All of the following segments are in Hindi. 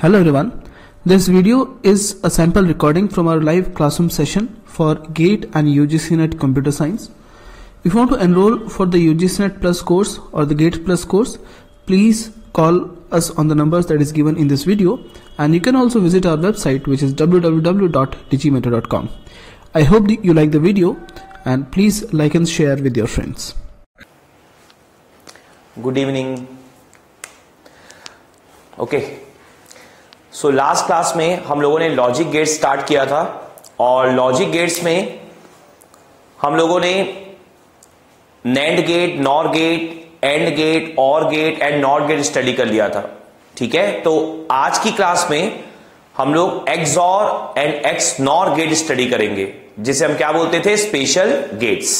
Hello everyone. This video is a sample recording from our live classroom session for GATE and UGC NET Computer Science. If you want to enroll for the UGC NET Plus course or the GATE Plus course, please call us on the numbers that is given in this video and you can also visit our website which is www.digimeta.com. I hope you like the video and please like and share with your friends. Good evening. Okay, so last class में हम लोगों ने लॉजिक गेट्स स्टार्ट किया था और लॉजिक गेट्स में हम लोगों ने NAND gate NOR gate AND gate OR gate AND NOT gate study कर लिया था। ठीक है? तो आज की क्लास में हम लोग XOR and XNOR gate study करेंगे, जिसे हम क्या बोलते थे? स्पेशल गेट्स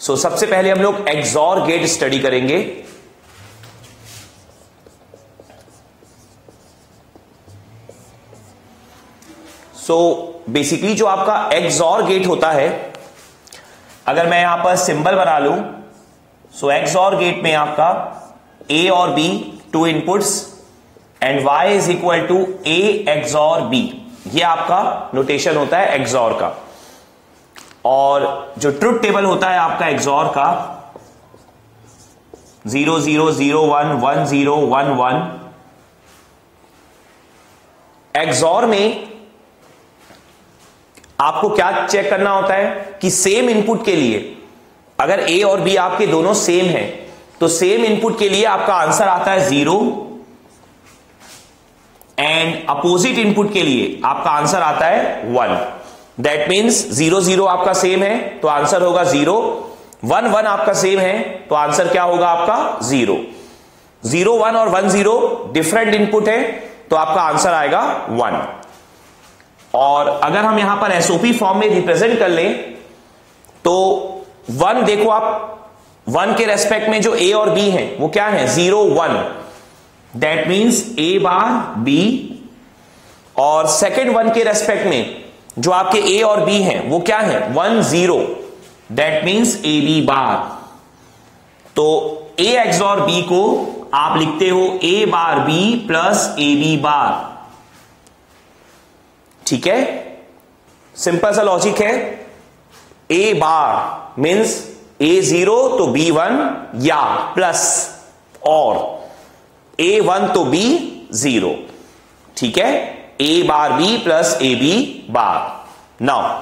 सो सबसे पहले हम लोग एक्सॉर गेट स्टडी करेंगे। सो so, बेसिकली जो आपका एक्सॉर गेट होता है अगर मैं यहाँ पर सिंबल बना लू सो एक्सॉर गेट में आपका ए और B two inputs and Y is equal to A XOR B ये आपका नोटेशन होता है एक्सॉर का। और जो ट्रुथ टेबल होता है आपका एक्सॉर का zero zero zero one one zero one one XOR में आपको क्या चेक करना होता है कि सेम इनपुट के लिए, अगर ए और बी आपके दोनों सेम है तो सेम इनपुट के लिए आपका आंसर आता है ज़ीरो एंड अपोजिट इनपुट के लिए आपका आंसर आता है one that means zero zero आपका सेम है तो आंसर होगा ज़ीरो वन वन आपका सेम है तो आंसर क्या होगा आपका? ज़ीरो ज़ीरो वन और वन ज़ीरो डिफरेंट इनपुट है तो आपका आंसर आएगा वन और अगर हम यहाँ पर एसओपी फॉर्म में रिप्रेजेंट कर लें तो वन देखो आप वन के रेस्पेक्ट में जो ए और बी है, वो क्या है? Zero one that means A bar B और सेकेंड वन के रेस्पेक्ट में जो आपके ए और बी हैं, वो क्या है? One zero that means A B bar तो ए एक्स और बी को आप लिखते हो A bar B plus A B bar ठीक है? सिंपल सा लॉजिक है। A bar means A zero तो बी वन या प्लस और ए वन तो बी ज़ीरो ठीक है? A bar B plus A B bar now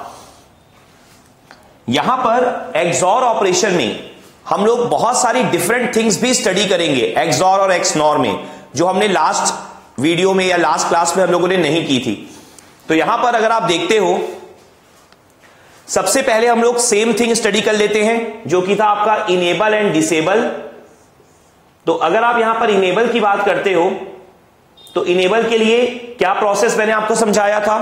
यहाँ पर एक्सॉर ऑपरेशन में हम लोग बहुत सारी डिफरेंट थिंग्स भी स्टडी करेंगे एक्सॉर और एक्सनॉर में, जो हमने लास्ट वीडियो में या लास्ट क्लास में हम लोगों ने नहीं की थी। तो यहाँ पर अगर आप देखते हो, सबसे पहले हम लोग सेम थिंग स्टडी कर लेते हैं, जो कि था आपका इनेबल एंड डिसेबल तो अगर आप यहाँ पर इनेबल की बात करते हो तो इनेबल के लिए क्या प्रोसेस मैंने आपको समझाया था?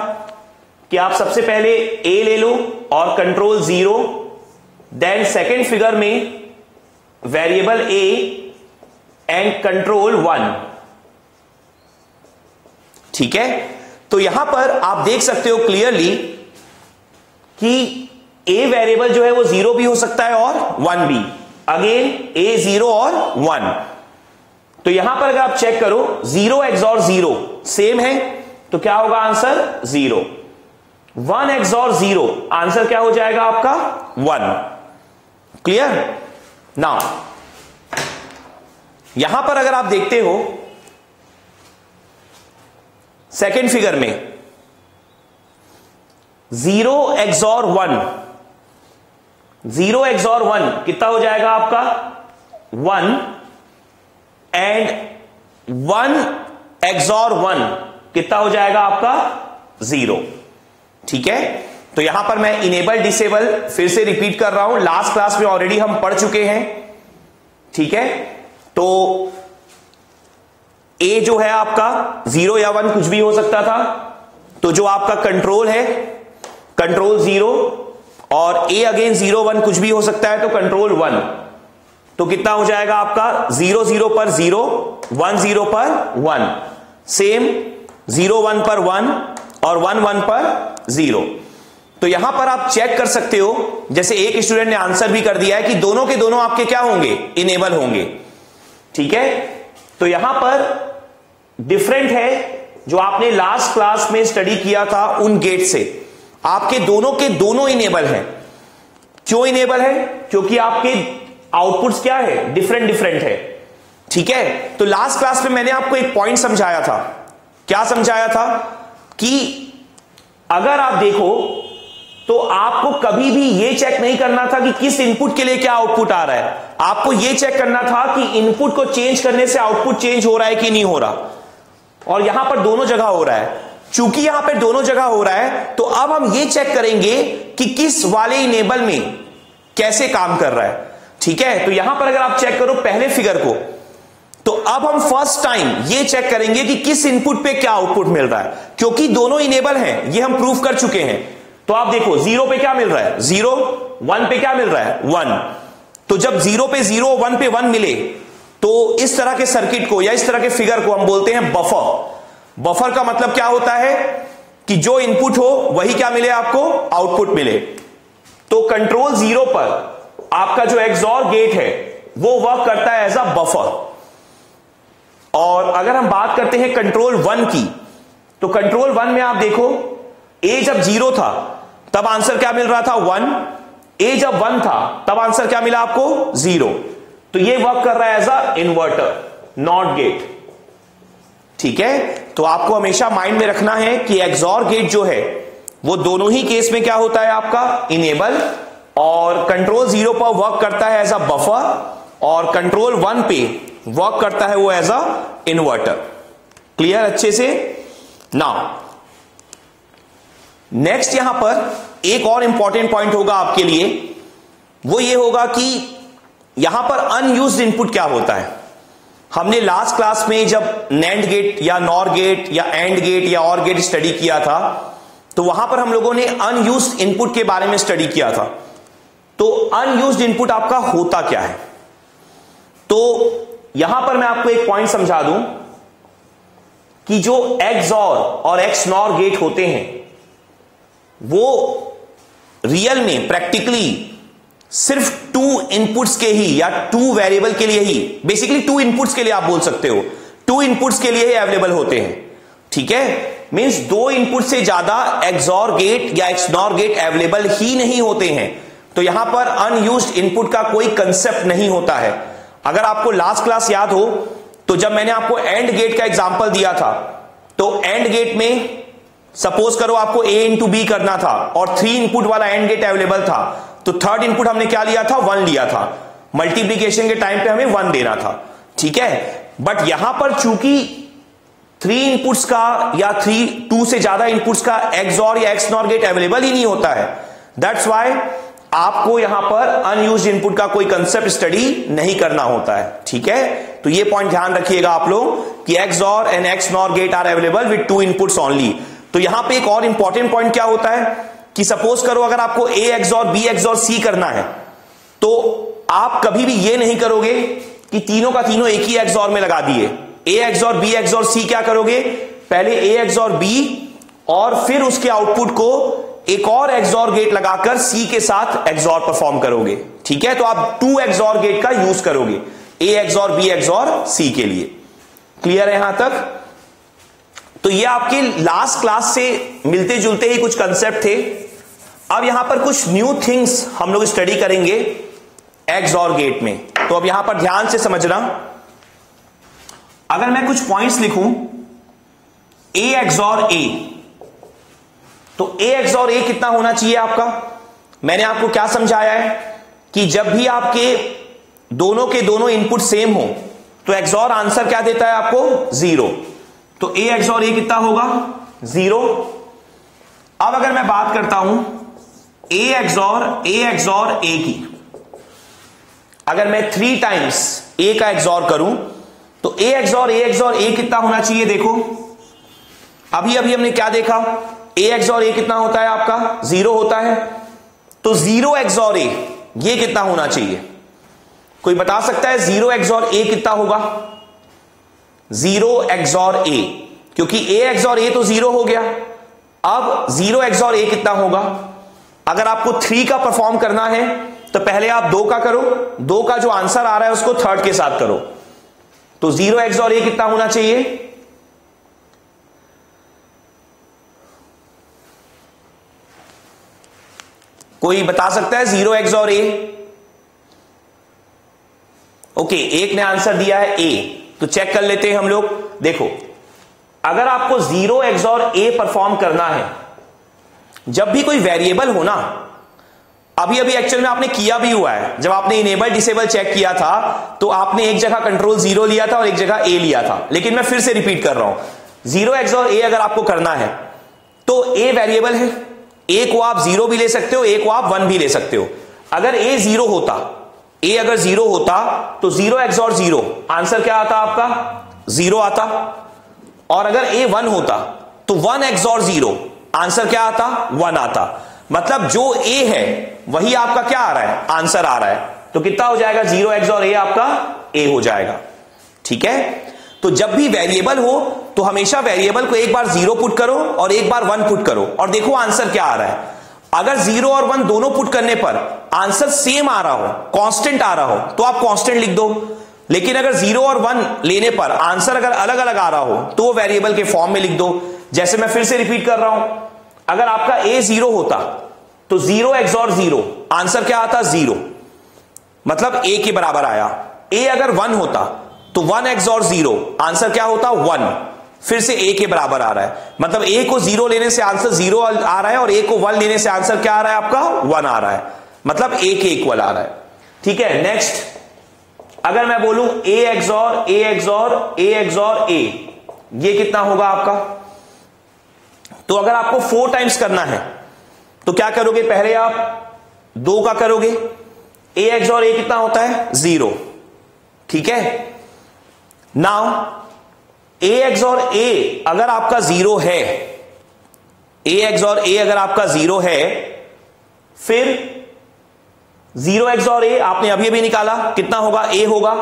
कि आप सबसे पहले ए ले लो और control zero then second figure में variable A and control one ठीक है? तो यहाँ पर आप देख सकते हो क्लियरली कि ए वेरिएबल जो है वो ज़ीरो भी हो सकता है और वन भी। अगेन ए ज़ीरो और वन तो यहाँ पर अगर आप चेक करो zero XOR zero same है तो क्या होगा answer? Zero one XOR zero answer क्या हो जाएगा आपका? वन क्लियर नाउ यहाँ पर अगर आप देखते हो सेकेंड फिगर में. Zero XOR one zero XOR one कितना हो जाएगा आपका? One and one XOR one कितना हो जाएगा आपका? ज़ीरो ठीक है? तो यहाँ पर मैं इनेबल डिसेबल फिर से रिपीट कर रहा हूँ। लास्ट क्लास में ऑलरेडी हम पढ़ चुके हैं। ठीक है? तो ए जो है आपका ज़ीरो या वन कुछ भी हो सकता था। तो जो आपका कंट्रोल है कंट्रोल ज़ीरो और ए अगेन ज़ीरो वन कुछ भी हो सकता है तो कंट्रोल वन तो कितना हो जाएगा आपका? ज़ीरो ज़ीरो पर ज़ीरो वन ज़ीरो पर वन सेम ज़ीरो वन पर वन और वन वन पर ज़ीरो तो यहाँ पर आप चेक कर सकते हो, जैसे एक स्टूडेंट ने आंसर भी कर दिया है कि दोनों के दोनों आपके क्या होंगे? इनेबल होंगे। ठीक है? तो यहाँ पर डिफरेंट है जो आपने लास्ट क्लास में स्टडी किया था उन गेट से। आपके दोनों के दोनों इनेबल हैं। क्यों इनेबल है? क्योंकि आपके आउटपुट्स क्या है? डिफरेंट डिफरेंट है। ठीक है? तो लास्ट क्लास में मैंने आपको एक पॉइंट समझाया था। क्या समझाया था? कि अगर आप देखो तो आपको कभी भी यह चेक नहीं करना था कि किस इनपुट के लिए क्या आउटपुट आ रहा है। आपको यह चेक करना था कि इनपुट को चेंज करने से आउटपुट चेंज हो रहा है कि नहीं हो रहा। और यहाँ पर दोनों जगह हो रहा है। चूँकि यहाँ पर दोनों जगह हो रहा है तो अब हम यह चेक करेंगे कि किस वाले इनेबल में कैसे काम कर रहा है। ठीक है? तो यहाँ पर अगर आप चेक करो पहले फिगर को तो अब हम फ़र्स्ट टाइम ये चेक करेंगे कि किस इनपुट पे क्या आउटपुट मिल रहा है। क्योंकि दोनों इनेबल हैं, ये हम प्रूफ कर चुके हैं। तो आप देखो ज़ीरो पे क्या मिल रहा है? ज़ीरो वन पे क्या मिल रहा है? वन तो जब ज़ीरो पे ज़ीरो वन पे वन मिले तो इस तरह के सर्किट को या इस तरह के फिगर को हम बोलते हैं बफर बफर का मतलब क्या होता है? कि जो इनपुट हो, वही क्या मिले आपको? आउटपुट मिले. तो कंट्रोल ज़ीरो पर आपका जो एक्सॉर गेट है, वो वर्क करता है एज अ बफर और अगर हम बात करते हैं कंट्रोल वन की तो कंट्रोल वन में आप देखो ए जब ज़ीरो था, तब आंसर क्या मिल रहा था? वन ए जब वन था, तब आंसर क्या मिला आपको? ज़ीरो तो ये वर्क कर रहा है as a inverter NOT gate ठीक है? तो आपको हमेशा माइंड में रखना है कि एग्जॉर गेट जो है, वो दोनों ही केस में क्या होता है आपका? इनेबल और कंट्रोल ज़ीरो पर वर्क करता है एज अ बफर और कंट्रोल वन पे वर्क करता है वो एज अ इन्वर्टर क्लियर अच्छे से? नाउ नेक्स्ट यहाँ पर एक और इंपॉर्टेंट पॉइंट होगा आपके लिए। वो ये होगा कि यहाँ पर अनयूज इनपुट क्या होता है? हमने लास्ट क्लास में जब नैंड गेट या नॉर गेट या एंड गेट या और गेट स्टडी किया था तो वहाँ पर हम लोगों ने अनयूज इनपुट के बारे में स्टडी किया था। तो अनयूज इनपुट आपका होता क्या है? तो यहाँ पर मैं आपको एक पॉइंट समझा दूँ कि जो एक्स और और एक्स नॉर गेट होते हैं, वो रियल में प्रैक्टिकली सिर्फ़ टू इनपुट्स के ही या टू वेरिएबल के लिए ही बेसिकली टू इनपुट्स के लिए आप बोल सकते हो। टू इनपुट्स के लिए ही अवेलेबल होते हैं। ठीक है? मींस दो इनपुट से ज़्यादा एक्सॉर गेट या एक्सनॉर गेट अवेलेबल ही नहीं होते हैं। तो यहाँ पर अनयूज इनपुट का कोई कंसेप्ट नहीं होता है। अगर आपको लास्ट क्लास याद हो तो जब मैंने आपको एंड गेट का एग्ज़ाम्पल दिया था तो एंड गेट में सपोज़ करो आपको ए इंटू बी करना था, और थ्री इनपुट वाला एंड गेट अवेलेबल था। तो थर्ड इनपुट हमने क्या लिया था? वन लिया था। मल्टीप्लीकेशन के टाइम पे हमें वन देना था। ठीक है? बट यहाँ पर चूँकि थ्री इनपुट्स का या थ्री टू से ज़्यादा इनपुट्स का एक्स और या एक्स नॉर गेट अवेलेबल ही नहीं होता है। दैट्स वाई आपको यहाँ पर अनयूज इनपुट का कोई कंसेप्ट स्टडी नहीं करना होता है। ठीक है? तो ये पॉइंट ध्यान रखिएगा आप लोग कि XOR and XNOR gate are available with two inputs only तो यहाँ पे एक और इंपॉर्टेंट पॉइंट क्या होता है? कि सपोज़ करो अगर आपको A XOR B XOR C करना है तो आप कभी भी ये नहीं करोगे कि तीनों का तीनों एक ही एक्स और में लगा दिए A XOR B XOR C क्या करोगे पहले ए एक्स और बी और फिर उसके आउटपुट को एक और एक्सॉर गेट लगाकर सी के साथ एक्सॉर परफॉर्म करोगे ठीक है तो आप टू एक्सॉर गेट का यूज़ करोगे A XOR B XOR C के लिए क्लियर है यहाँ तक तो ये आपके लास्ट क्लास से मिलते जुलते ही कुछ कंसेप्ट थे। अब यहाँ पर कुछ न्यू थिंग्स हम लोग स्टडी करेंगे एक्स और गेट में। तो अब यहाँ पर ध्यान से समझना। अगर मैं कुछ पॉइंट्स लिखूं ए एक्स और ए तो ए एक्स और ए कितना होना चाहिए आपका? मैंने आपको क्या समझाया है? कि जब भी आपके दोनों के दोनों इनपुट सेम हो तो एक्सॉर आंसर क्या देता है आपको? ज़ीरो तो ए एक्स और ए कितना होगा? ज़ीरो अब अगर मैं बात करता हूँ ए एक्स और ए एक्स और ए की। अगर मैं थ्री टाइम्स ए का एक्सॉर करूँ तो ए एक्स और ए एक्स और ए कितना होना चाहिए देखो। अभी अभी हमने क्या देखा? ए एक्स और ए कितना होता है आपका? ज़ीरो होता है। तो ज़ीरो एक्स और ए ये कितना होना चाहिए? कोई बता सकता है ज़ीरो एक्स और ए कितना होगा? ज़ीरो एक्सॉर ए क्योंकि ए एक्सॉर ए तो ज़ीरो हो गया। अब ज़ीरो एक्सॉर ए कितना होगा? अगर आपको थ्री का परफॉर्म करना है तो पहले आप दो का करो। दो का जो आंसर आ रहा है, उसको थर्ड के साथ करो। तो ज़ीरो एक्सॉर ए कितना होना चाहिए? कोई बता सकता है ज़ीरो एक्सॉर ए ओके एक ने आंसर दिया है ए तो चेक कर लेते हैं हम लोग। देखो, अगर आपको ज़ीरो एक्स और ए परफॉर्म करना है, जब भी कोई वेरिएबल हो ना अभी अभी एक्चुअल में आपने किया भी हुआ है। जब आपने इनेबल डिसेबल चेक किया था तो आपने एक जगह कंट्रोल ज़ीरो लिया था और एक जगह ए लिया था। लेकिन मैं फिर से रिपीट कर रहा हूँ। ज़ीरो एक्स और ए अगर आपको करना है तो ए वेरिएबल है। ए को आप ज़ीरो भी ले सकते हो ए को आप वन भी ले सकते हो। अगर ए ज़ीरो होता ए अगर ज़ीरो होता तो zero XOR zero answer क्या आता आपका? ज़ीरो आता। और अगर ए वन होता तो one XOR zero answer क्या आता? वन आता। मतलब जो ए है, वही आपका क्या आ रहा है? आंसर आ रहा है। तो कितना हो जाएगा? ज़ीरो एक्स और ए आपका ए हो जाएगा। ठीक है? तो जब भी वेरिएबल हो तो हमेशा वेरिएबल को एक बार ज़ीरो पुट करो और एक बार वन पुट करो। और देखो आंसर क्या आ रहा है। अगर ज़ीरो और वन दोनों पुट करने पर आंसर सेम आ रहा हो कांस्टेंट आ रहा हो तो आप कांस्टेंट लिख दो। लेकिन अगर ज़ीरो और वन लेने पर आंसर अगर अलग अलग आ रहा हो तो वो वेरिएबल के फॉर्म में लिख दो। जैसे मैं फिर से रिपीट कर रहा हूँ। अगर आपका ए ज़ीरो होता तो zero XOR zero, answer क्या आता? ज़ीरो। मतलब ए के बराबर आया। ए अगर वन होता तो one XOR zero, answer क्या होता? वन। फिर से ए के बराबर आ रहा है। मतलब ए को ज़ीरो लेने से आंसर ज़ीरो आ रहा है और ए को वन लेने से आंसर क्या आ रहा है आपका? वन आ रहा है। मतलब ए के इक्वल आ रहा है। ठीक है नेक्स्ट अगर मैं बोलूँ ए एक्स और ए एक्स और ए एक्स और ए ये कितना होगा आपका? तो अगर आपको फोर टाइम्स करना है तो क्या करोगे पहले आप? दो का करोगे। ए एक्स और ए कितना होता है? ज़ीरो ठीक है? नाउ ए एक्स और ए अगर आपका ज़ीरो है ए एक्स और ए अगर आपका ज़ीरो है, फिर ज़ीरो एक्स और ए आपने अभी अभी निकाला, कितना होगा? ए होगा।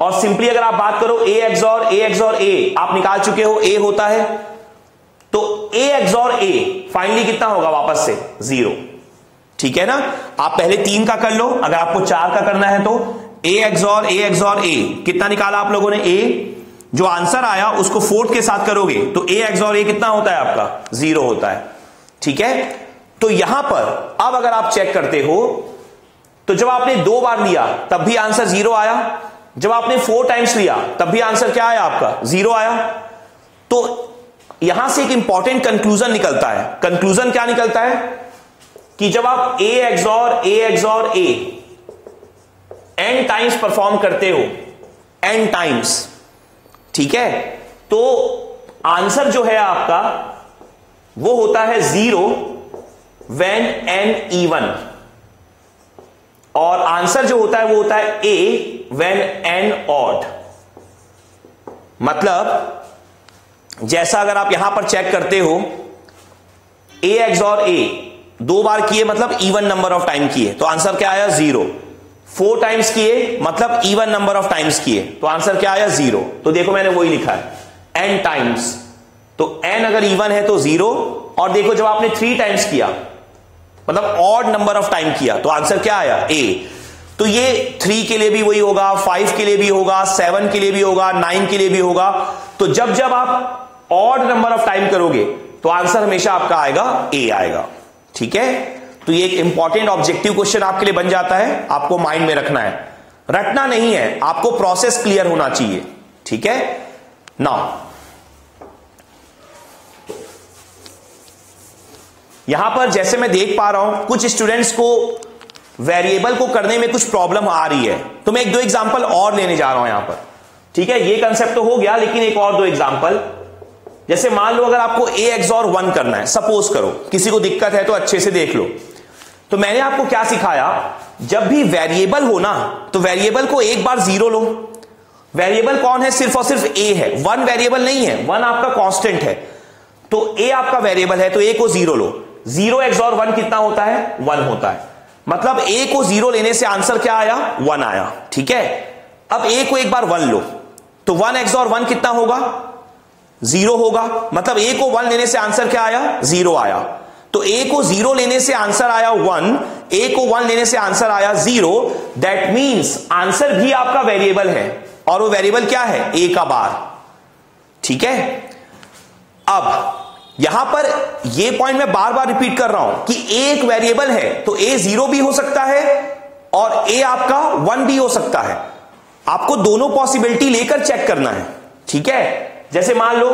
और सिंपली अगर आप बात करो ए एक्स और ए एक्स और ए आप निकाल चुके हो ए होता है। तो ए एक्स और ए फाइनली कितना होगा वापस से? ज़ीरो ठीक है ना? आप पहले तीन का कर लो, अगर आपको चार का करना है तो। ए एक्स और ए एक्स और ए कितना निकाला आप लोगों ने? ए जो आंसर आया उसको फोर्थ के साथ करोगे तो ए एक्स और ए कितना होता है आपका? ज़ीरो होता है। ठीक है? तो यहाँ पर, अब अगर आप चेक करते हो तो जब आपने दो बार लिया, तब भी आंसर ज़ीरो आया। जब आपने फोर टाइम्स लिया, तब भी आंसर क्या आया आपका? ज़ीरो आया। तो यहाँ से एक इंपॉर्टेंट कंक्लूजन निकलता है। कंक्लूजन क्या निकलता है? कि जब आप ए एक्स और ए एक्स और ए एन टाइम्स परफॉर्म करते हो एन टाइम्स ठीक है? तो आंसर जो है आपका, वो होता है ज़ीरो वेन एन इवन और आंसर जो होता है, वो होता है ए वेन एन ऑड मतलब जैसा अगर आप यहाँ पर चेक करते हो ए एक्स और ए दो बार किए मतलब इवन नंबर ऑफ़ टाइम किए तो आंसर क्या आया? ज़ीरो। फोर टाइम्स किए मतलब इवन नंबर ऑफ़ टाइम्स किए। तो आंसर क्या आया? ज़ीरो तो देखो मैंने वही लिखा है। एन टाइम्स तो एन अगर इवन है तो ज़ीरो और देखो जब आपने थ्री टाइम्स किया मतलब ऑड नंबर ऑफ़ टाइम किया तो आंसर क्या आया? ए तो ये थ्री के लिए भी वही होगा फाइव के लिए भी होगा सेवन के लिए भी होगा नाइन के लिए भी होगा। तो जब जब आप ऑड नंबर ऑफ़ टाइम करोगे तो आंसर हमेशा आपका आएगा ए आएगा। ठीक है? तो ये एक इंपॉर्टेंट ऑब्जेक्टिव क्वेश्चन आपके लिए बन जाता है, आपको माइंड में रखना है। रटना नहीं है, आपको प्रोसेस क्लियर होना चाहिए, ठीक है? ना यहाँ पर जैसे मैं देख पा रहा हूँ, कुछ स्टूडेंट्स को वेरिएबल को करने में कुछ प्रॉब्लम आ रही है। तो मैं एक दो एग्जांपल और लेने जा रहा हूँ यहाँ पर, ठीक है? ये कंसेप्ट तो हो गया, लेकिन एक और दो एग्जांपल जैसे मान लो अगर आपको ए एक्स और वन करना है सपोज़ करो, किसी को दिक्कत है तो अच्छे से देख लो। तो मैंने आपको क्या सिखाया? जब भी वेरिएबल हो ना तो वेरिएबल को एक बार ज़ीरो लो। वेरिएबल कौन है? सिर्फ़ और सिर्फ़ ए है। वन वेरिएबल नहीं है। वन आपका कांस्टेंट है। तो ए आपका वेरिएबल है तो ए को ज़ीरो लो। ज़ीरो एक्स और वन कितना होता है? वन होता है। मतलब ए को ज़ीरो लेने से आंसर क्या आया? वन आया। ठीक है? अब ए को एक बार वन लो। तो वन एक्स और वन कितना होगा? ज़ीरो होगा। मतलब ए को वन लेने से आंसर क्या आया? ज़ीरो आया। तो ए को ज़ीरो लेने से आंसर आया वन ए को वन लेने से आंसर आया ज़ीरो दैट मींस आंसर भी आपका वेरिएबल है। और वो वेरिएबल क्या है? ए का बार ठीक है? अब, यहाँ पर यह पॉइंट मैं बार बार रिपीट कर रहा हूँ कि ए एक वेरिएबल है तो ए ज़ीरो भी हो सकता है और ए आपका वन भी हो सकता है। आपको दोनों पॉसिबिलिटी लेकर चेक करना है। ठीक है? जैसे मान लो,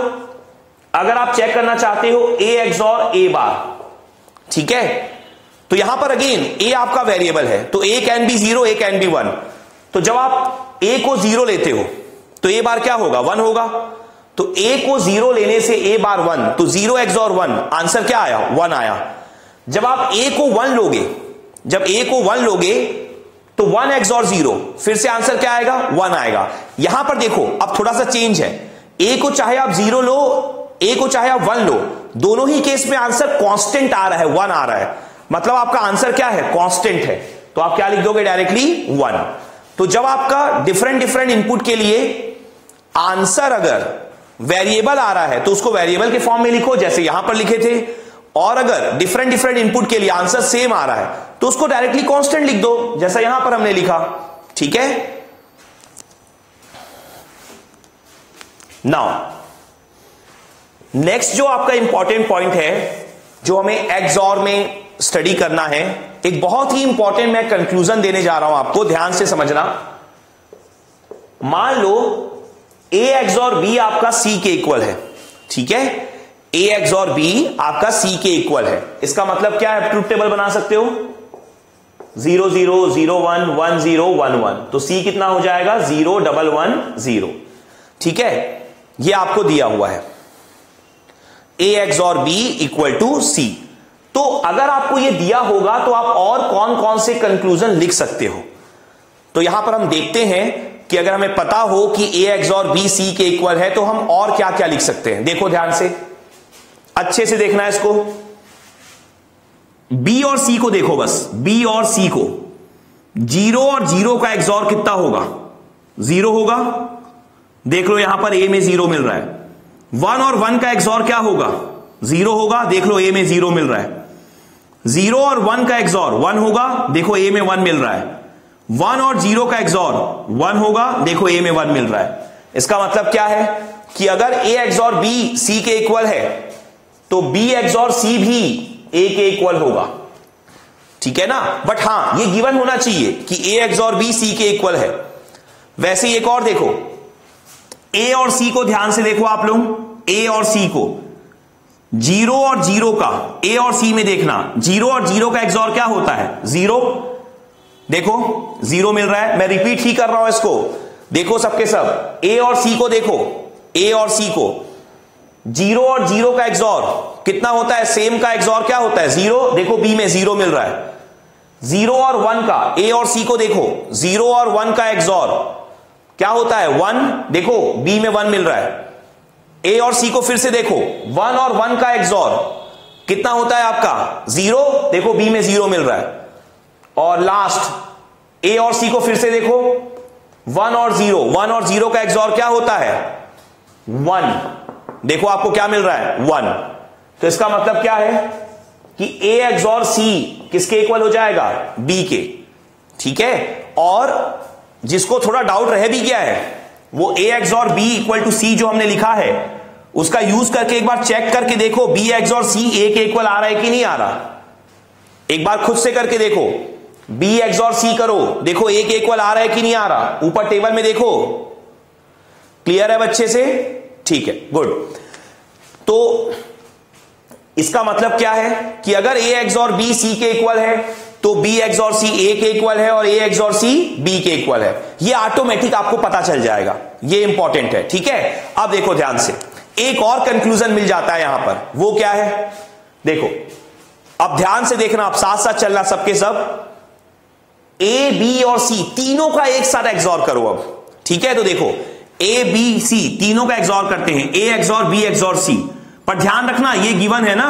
अगर आप चेक करना चाहते हो ए एक्स और ए बार ठीक है? तो यहाँ पर अगेन ए आपका वेरिएबल है तो A can be zero A can be one तो जब आप ए को ज़ीरो लेते हो तो ए बार क्या होगा? वन होगा। तो ए को ज़ीरो लेने से ए बार वन तो zero XOR one answer क्या आया? वन आया। जब आप ए को वन लोगे, जब ए को वन लोगे तो वन एक्स और ज़ीरो फिर से आंसर क्या आएगा? वन आएगा। यहाँ पर देखो, अब थोड़ा सा चेंज है। ए को चाहे आप ज़ीरो लो ए को चाहे आप वन लो, दोनों ही केस में आंसर कांस्टेंट आ रहा है वन आ रहा है। मतलब आपका आंसर क्या है? कांस्टेंट है। तो आप क्या लिख दोगे डायरेक्टली वन तो जब आपका डिफरेंट डिफरेंट इनपुट के लिए आंसर अगर वेरिएबल आ रहा है तो उसको वेरिएबल के फॉर्म में लिखो, जैसे यहाँ पर लिखे थे। और अगर डिफरेंट डिफरेंट इनपुट के लिए आंसर सेम आ रहा है तो उसको डायरेक्टली कांस्टेंट लिख दो, जैसा यहाँ पर हमने लिखा। ठीक है? नाउ नेक्स्ट जो आपका इंपॉर्टेंट पॉइंट है, जो हमें एक्सॉर में स्टडी करना है, एक बहुत ही इंपॉर्टेंट मैं कंक्लूजन देने जा रहा हूँ आपको, ध्यान से समझना। मान लो ए एक्स और बी आपका सी के इक्वल है, ठीक है? ए एक्स और बी आपका सी के इक्वल है। इसका मतलब क्या है? ट्रूथ टेबल बना सकते हो। Zero zero zero one one zero one one तो सी कितना हो जाएगा? ज़ीरो डबल वन ज़ीरो ठीक है? ये आपको दिया हुआ है। A XOR B equal to C तो अगर आपको यह दिया होगा तो आप और कौन कौन से कंक्लूजन लिख सकते हो? तो यहाँ पर हम देखते हैं कि अगर हमें पता हो कि ए एक्स और बी सी के इक्वल है तो हम और क्या क्या लिख सकते हैं? देखो ध्यान से। अच्छे से देखना है इसको। बी और सी को देखो बस। बी और सी को। ज़ीरो और ज़ीरो का एक्सॉर कितना होगा? ज़ीरो होगा? देख लो, यहाँ पर ए में ज़ीरो मिल रहा है। वन और वन का एक्सॉर क्या होगा? ज़ीरो होगा, देख लो ए में ज़ीरो मिल रहा है। ज़ीरो और वन का एक्सॉर, वन होगा, देखो ए में वन मिल रहा है। वन और ज़ीरो का एक्सॉर, वन होगा, देखो ए में वन मिल रहा है। इसका मतलब क्या है? कि अगर ए एक्सॉर बी सी के इक्वल है तो बी एक्सॉर सी भी ए के इक्वल होगा। ठीक है ना? बट हाँ, ये गिवन होना चाहिए कि ए एक्सॉर बी सी के इक्वल है। वैसे एक और देखो ए और सी को ध्यान से देखो आप लोग। ए और सी को। ज़ीरो और ज़ीरो का ए और सी में देखना। ज़ीरो और ज़ीरो का एक्सॉर क्या होता है? ज़ीरो। देखो, ज़ीरो मिल रहा है। मैं रिपीट ही कर रहा हूँ इसको। देखो सबके सब। ए और सी को देखो। ए और सी को। ज़ीरो और ज़ीरो का एक्सॉर कितना होता है? सेम का एक्सॉर क्या होता है? ज़ीरो देखो बी में ज़ीरो मिल रहा है। ज़ीरो और वन का। ए और सी को देखो। ज़ीरो और वन का एक्सॉर क्या होता है? वन देखो बी में वन मिल रहा है। ए और सी को फिर से देखो। वन और वन का एक्सॉर कितना होता है आपका? ज़ीरो देखो बी में ज़ीरो मिल रहा है। और लास्ट ए और सी को फिर से देखो। वन और ज़ीरो वन और ज़ीरो का एक्सॉर क्या होता है? वन देखो, आपको क्या मिल रहा है? वन तो इसका मतलब क्या है? कि ए एक्सॉर सी किसके इक्वल हो जाएगा? बी के। ठीक है? और जिसको थोड़ा डाउट रह भी गया है, वो A XOR B equal to C जो हमने लिखा है, उसका यूज़ करके एक बार चेक करके देखो B XOR C A के इक्वल आ रहा है कि नहीं आ रहा। एक बार खुद से करके देखो बी एक्स और सी करो, देखो ए के इक्वल आ रहा है कि नहीं आ रहा। ऊपर टेबल में देखो। क्लियर है बच्चे से? ठीक है गुड तो इसका मतलब क्या है कि अगर ए एक्स और बी सी के इक्वल है तो B XOR C A के इक्वल है और ए एक्स और सी बी के इक्वल है। ये ऑटोमेटिक आपको पता चल जाएगा। ये इंपॉर्टेंट है, ठीक है? अब देखो ध्यान से। एक और कंक्लूजन मिल जाता है यहाँ पर। वो क्या है? देखो, अब ध्यान से देखना आप साथ साथ चलना सबके सब। ए बी और सी तीनों का एक साथ एग्जॉर करो अब, ठीक है? तो देखो ए बी सी तीनों का एग्जॉर करते हैं। A XOR B XOR C पर ध्यान रखना, ये गिवन है ना?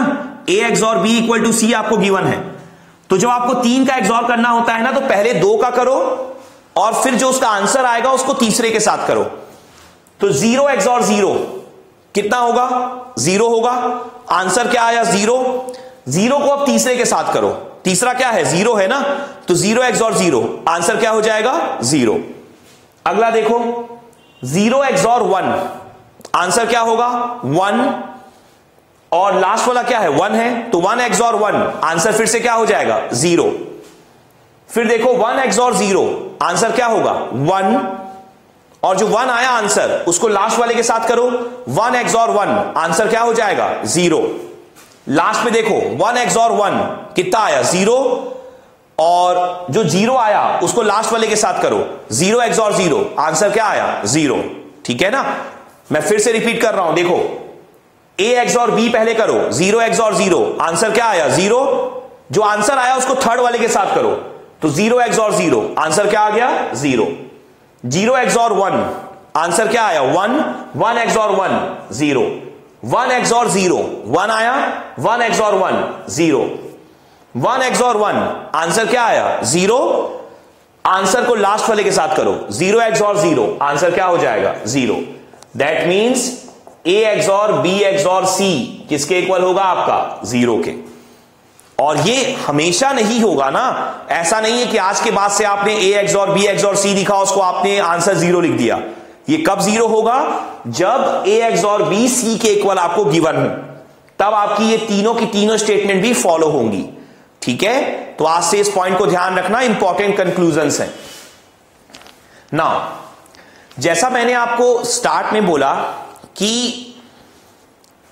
A XOR B equal to C आपको गिवन है। तो जब आपको तीन का एग्जॉर करना होता है ना तो पहले दो का करो और फिर जो उसका आंसर आएगा, उसको तीसरे के साथ करो। तो ज़ीरो एक्सॉर ज़ीरो कितना होगा? ज़ीरो होगा। आंसर क्या आया? ज़ीरो ज़ीरो को अब तीसरे के साथ करो। तीसरा क्या है? ज़ीरो है ना? तो ज़ीरो और ज़ीरो आंसर क्या हो जाएगा? ज़ीरो अगला देखो। ज़ीरो और वन आंसर क्या होगा? वन और लास्ट वाला क्या है? वन है? तो one XOR one answer फिर से क्या हो जाएगा? ज़ीरो फिर देखो one XOR zero answer क्या होगा? वन और जो वन आया आंसर उसको लास्ट वाले के साथ करो. One XOR one answer क्या हो जाएगा? ज़ीरो लास्ट में देखो वन एक्स और वन कितना आया? ज़ीरो और जो ज़ीरो आया, उसको लास्ट वाले के साथ करो. Zero XOR zero answer क्या आया? ज़ीरो ठीक है ना? मैं फिर से रिपीट कर रहा हूँ, देखो. ए एक्स और बी पहले करो zero XOR zero answer क्या आया? ज़ीरो जो आंसर आया उसको थर्ड वाले के साथ करो। तो zero XOR zero answer क्या आ गया? Zero zero XOR one answer क्या आया? One one XOR one zero one XOR zero one आया? One XOR one zero one XOR one answer क्या आया? ज़ीरो आंसर को लास्ट वाले के साथ करो। Zero XOR zero answer क्या हो जाएगा? Zero that means A XOR B XOR C किसके इक्वल होगा आपका? ज़ीरो के। और ये हमेशा नहीं होगा ना। ऐसा नहीं है कि आज के बाद से आपने A XOR B XOR C लिखा उसको आपने आंसर ज़ीरो लिख दिया। ये कब ज़ीरो होगा? जब ए एक्स और बी सी के इक्वल आपको गिवन हो। तब आपकी ये तीनों की तीनों स्टेटमेंट भी फॉलो होंगी। ठीक है? तो आज से इस पॉइंट को ध्यान रखना इंपॉर्टेंट कंक्लूजन है। ना जैसा मैंने आपको स्टार्ट में बोला कि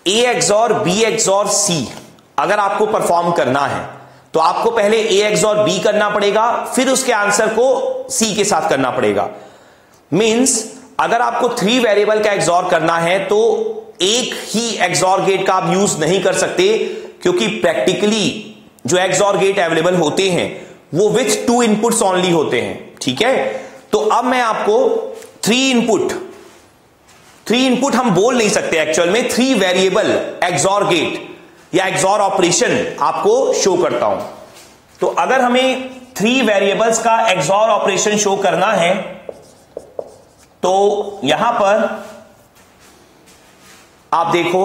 A XOR B XOR C अगर आपको परफॉर्म करना है तो आपको पहले ए एक्स और बी करना पड़ेगा, फिर उसके आंसर को सी के साथ करना पड़ेगा। मींस अगर आपको थ्री वेरिएबल का एग्जॉर करना है तो एक ही एग्जॉर गेट का आप यूज़ नहीं कर सकते, क्योंकि प्रैक्टिकली जो एग्जॉर गेट अवेलेबल होते हैं, वो विथ टू इनपुट्स ओनली होते हैं, ठीक है? तो अब मैं आपको थ्री इनपुट थ्री इनपुट हम बोल नहीं सकते एक्चुअल में। थ्री वेरिएबल एग्जॉर गेट या एग्जॉर ऑपरेशन आपको शो करता हूँ। तो अगर हमें थ्री वेरिएबल्स का एग्जॉर ऑपरेशन शो करना है तो यहाँ पर आप देखो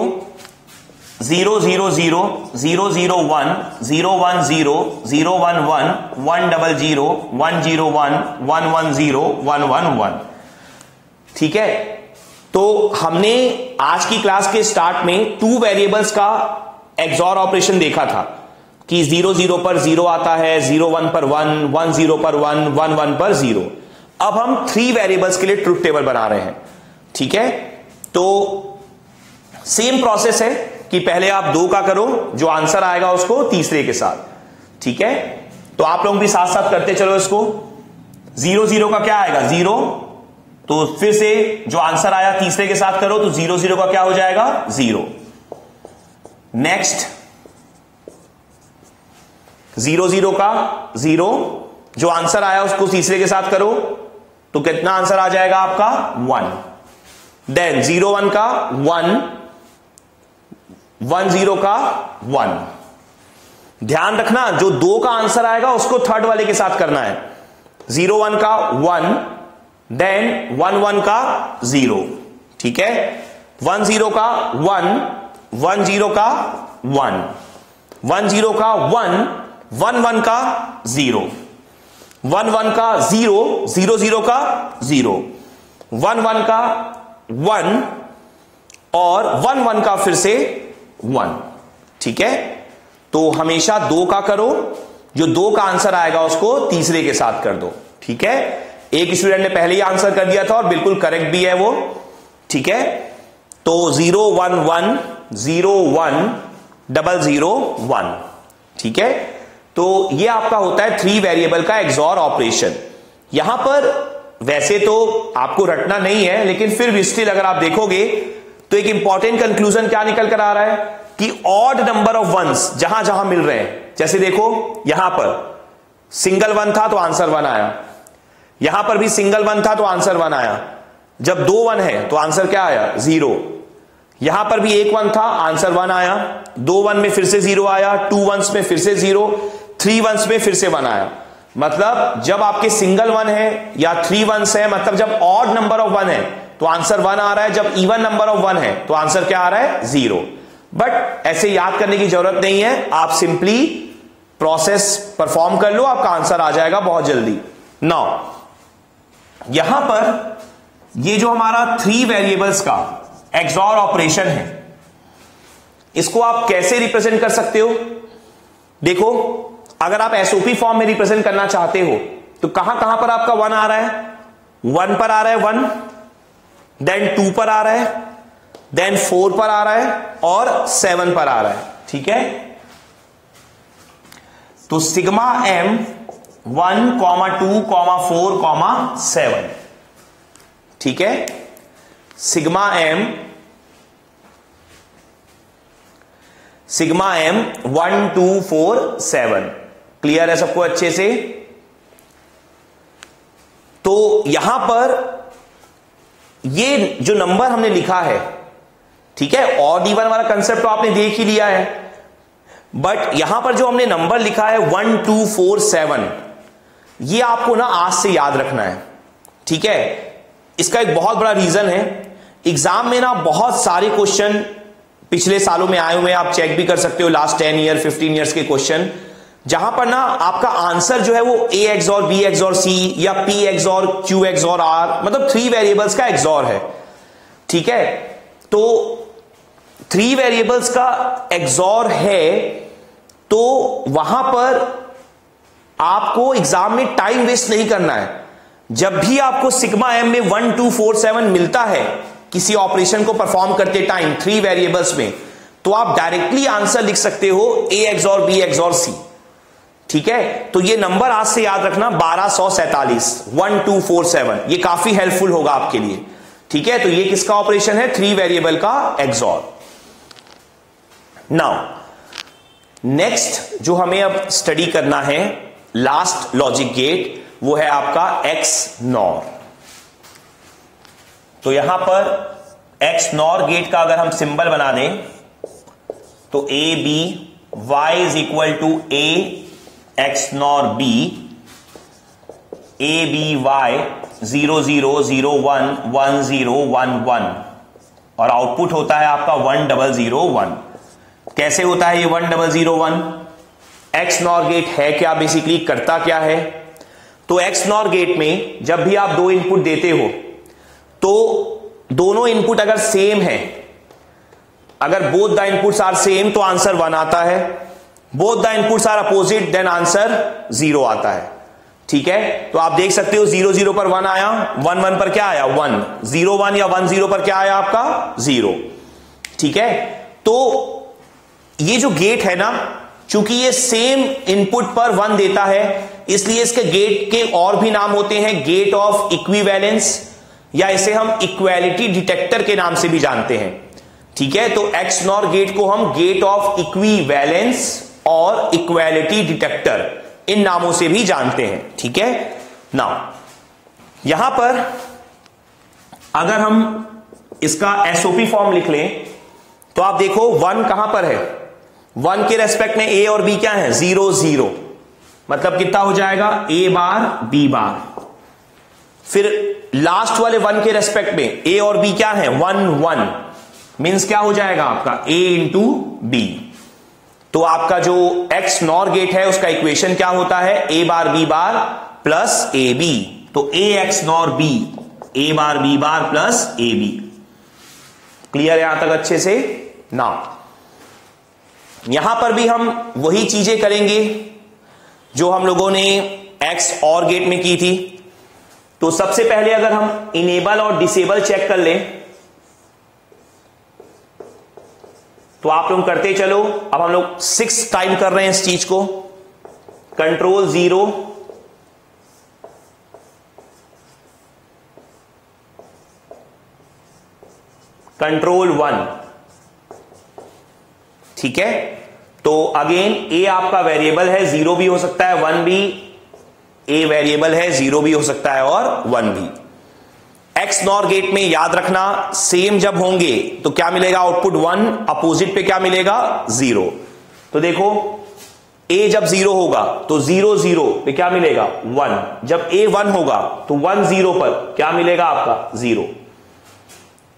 zero zero zero zero zero one zero one zero zero one one one double zero one zero one one one zero one one one ठीक है? तो हमने आज की क्लास के स्टार्ट में टू वेरिएबल्स का एक्सॉर ऑपरेशन देखा था कि ज़ीरो ज़ीरो पर ज़ीरो आता है ज़ीरो वन पर वन वन ज़ीरो पर वन वन वन पर ज़ीरो अब हम थ्री वेरिएबल्स के लिए ट्रुथ टेबल बना रहे हैं। ठीक है? तो सेम प्रोसेस है कि पहले आप दो का करो, जो आंसर आएगा उसको तीसरे के साथ। ठीक है? तो आप लोग भी साथ साथ करते चलो इसको। ज़ीरो ज़ीरो का क्या आएगा? ज़ीरो तो फिर से जो आंसर आया तीसरे के साथ करो तो ज़ीरो ज़ीरो का क्या हो जाएगा? ज़ीरो। नेक्स्ट ज़ीरो ज़ीरो का ज़ीरो। जो आंसर आया उसको तीसरे के साथ करो तो कितना आंसर आ जाएगा आपका? वन। देन ज़ीरो, वन का वन। वन, ज़ीरो का वन। ध्यान रखना, जो दो का आंसर आएगा उसको थर्ड वाले के साथ करना है। ज़ीरो, वन का वन। देन वन वन का ज़ीरो ठीक है? वन ज़ीरो का वन वन ज़ीरो का वन वन ज़ीरो का वन वन वन का ज़ीरो वन वन का ज़ीरो ज़ीरो ज़ीरो का ज़ीरो वन वन का वन और वन वन का फिर से वन ठीक है? तो हमेशा दो का करो। जो दो का आंसर आएगा उसको तीसरे के साथ कर दो। ठीक है? एक स्टूडेंट ने पहले ही आंसर कर दिया था और बिल्कुल करेक्ट भी है वो। ठीक है? तो zero one one zero one double zero one ठीक है? तो ये आपका होता है थ्री वेरिएबल का एग्जॉर ऑपरेशन यहाँ पर वैसे तो आपको रटना नहीं है, लेकिन फिर भी स्टिल अगर आप देखोगे तो एक इंपॉर्टेंट कंक्लूजन क्या निकल कर आ रहा है? कि ऑड नंबर ऑफ़ वंस जहाँ जहाँ मिल रहे हैं। जैसे देखो, यहाँ पर। सिंगल वन था तो आंसर वन आया। यहाँ पर भी सिंगल वन था तो आंसर वन आया। जब दो वन है तो आंसर क्या आया? ज़ीरो। यहाँ पर भी एक वन था, आंसर वन आया। दो वन में फिर से ज़ीरो आया, टू वंस में फिर से ज़ीरो, थ्री वंस में फिर से वन आया। मतलब जब आपके सिंगल वन है या थ्री वंस है मतलब जब ऑड नंबर ऑफ़ वन है तो आंसर वन आ रहा है। जब इवन नंबर ऑफ़ वन है तो आंसर क्या आ रहा है? ज़ीरो। बट ऐसे याद करने की ज़रूरत नहीं है। आप सिंपली प्रोसेस परफॉर्म कर लो, आपका आंसर आ जाएगा बहुत जल्दी। नौ यहाँ पर ये जो हमारा थ्री वेरिएबल्स का एक्सॉर ऑपरेशन है, इसको आप कैसे रिप्रेजेंट कर सकते हो? देखो, अगर आप एसओपी फॉर्म में रिप्रेजेंट करना चाहते हो तो कहाँ कहाँ पर आपका वन आ रहा है? वन पर आ रहा है वन देन टू पर आ रहा है देन फोर पर आ रहा है, और सेवन पर आ रहा है। ठीक है? तो sigma M one comma two comma four comma seven. ठीक है? Sigma M sigma M one, two, four, seven. Clear है सबको अच्छे से? तो यहाँ पर ये जो नंबर हमने लिखा है, ठीक है? और डी वन वाला कंसेप्ट तो आपने देख ही लिया है। बट यहाँ पर जो हमने नंबर लिखा है, वन, टू, फोर, सेवन ये आपको ना आज से याद रखना है। ठीक है? इसका एक बहुत बड़ा रीजन है। एग्ज़ाम में ना बहुत सारे क्वेश्चन पिछले सालों में आए हुए हैं। आप चेक भी कर सकते हो last ten year fifteen years के क्वेश्चन जहाँ पर ना आपका आंसर जो है वो A XOR B XOR C या P XOR Q XOR R मतलब थ्री वेरिएबल्स का एक्सॉर है। ठीक है? तो थ्री वेरिएबल्स का एक्सॉर है तो वहाँ पर आपको एग्ज़ाम में टाइम वेस्ट नहीं करना है। जब भी आपको सिग्मा एम में वन, टू, फोर, सेवन मिलता है, किसी ऑपरेशन को परफॉर्म करते टाइम थ्री वेरिएबल्स में तो आप डायरेक्टली आंसर लिख सकते हो A XOR B XOR C ठीक है? तो ये नंबर आज से याद रखना, बारह सौ सैतालीस, वन, टू, फोर, सेवन। ये काफ़ी हेल्पफुल होगा आपके लिए। ठीक है? तो ये किसका ऑपरेशन है? थ्री वेरिएबल का एक्सॉर नाउ नेक्स्ट जो हमें अब स्टडी करना है लास्ट लॉजिक गेट वो है आपका एक्स नॉर तो यहाँ पर एक्स नॉर गेट का अगर हम सिंबल बना दें तो A B Y is equal to A XNOR B A B Y zero zero zero one one zero one one और आउटपुट होता है आपका वन डबल ज़ीरो वन कैसे होता है ये one double zero one XNOR gate है क्या? बेसिकली करता क्या है? तो एक्स नॉर गेट में जब भी आप दो इनपुट देते हो तो दोनों इनपुट अगर सेम है, अगर both the inputs are same तो आंसर वन आता है। Both the inputs are opposite then answer zero आता है। ठीक है? तो आप देख सकते हो ज़ीरो ज़ीरो पर वन आया वन वन पर क्या आया? वन ज़ीरो वन या वन ज़ीरो पर क्या आया आपका? ज़ीरो ठीक है? तो ये जो गेट है ना चूँकि ये सेम इनपुट पर वन देता है, इसलिए इसके गेट के और भी नाम होते हैं गेट ऑफ़ इक्विवेलेंस या इसे हम इक्वेलिटी डिटेक्टर के नाम से भी जानते हैं। ठीक है? तो एक्स नॉर गेट को हम गेट ऑफ़ इक्विवेलेंस और इक्वेलिटी डिटेक्टर इन नामों से भी जानते हैं। ठीक है? नाउ यहाँ पर अगर हम इसका एसओपी फॉर्म लिख लें तो आप देखो वन कहाँ पर है? वन के रेस्पेक्ट में ए और बी क्या है? Zero zero. मतलब कितना हो जाएगा? A bar, B bar. फिर लास्ट वाले वन के रेस्पेक्ट में ए और बी क्या है? One one. मींस क्या हो जाएगा आपका? ए इंटू बी तो आपका जो एक्स नॉर गेट है, उसका इक्वेशन क्या होता है? A bar B bar plus A B तो A XNOR B A bar B bar plus A B clear है यहाँ तक अच्छे से? ना यहाँ पर भी हम वही चीज़ें करेंगे जो हम लोगों ने एक्स और गेट में की थी। तो सबसे पहले अगर हम इनेबल और डिसेबल चेक कर लें तो आप लोग करते चलो। अब हम लोग सिक्स टाइम कर रहे हैं इस चीज़ को। कंट्रोल ज़ीरो कंट्रोल वन ठीक है? तो अगेन ए आपका वेरिएबल है ज़ीरो भी हो सकता है वन भी ए वेरिएबल है ज़ीरो भी हो सकता है और वन भी। एक्स नॉर गेट में याद रखना सेम जब होंगे तो क्या मिलेगा आउटपुट वन अपोजिट पे क्या मिलेगा? ज़ीरो तो देखो ए जब ज़ीरो होगा तो ज़ीरो ज़ीरो पे क्या मिलेगा? वन जब ए वन होगा तो वन ज़ीरो पर क्या मिलेगा आपका? ज़ीरो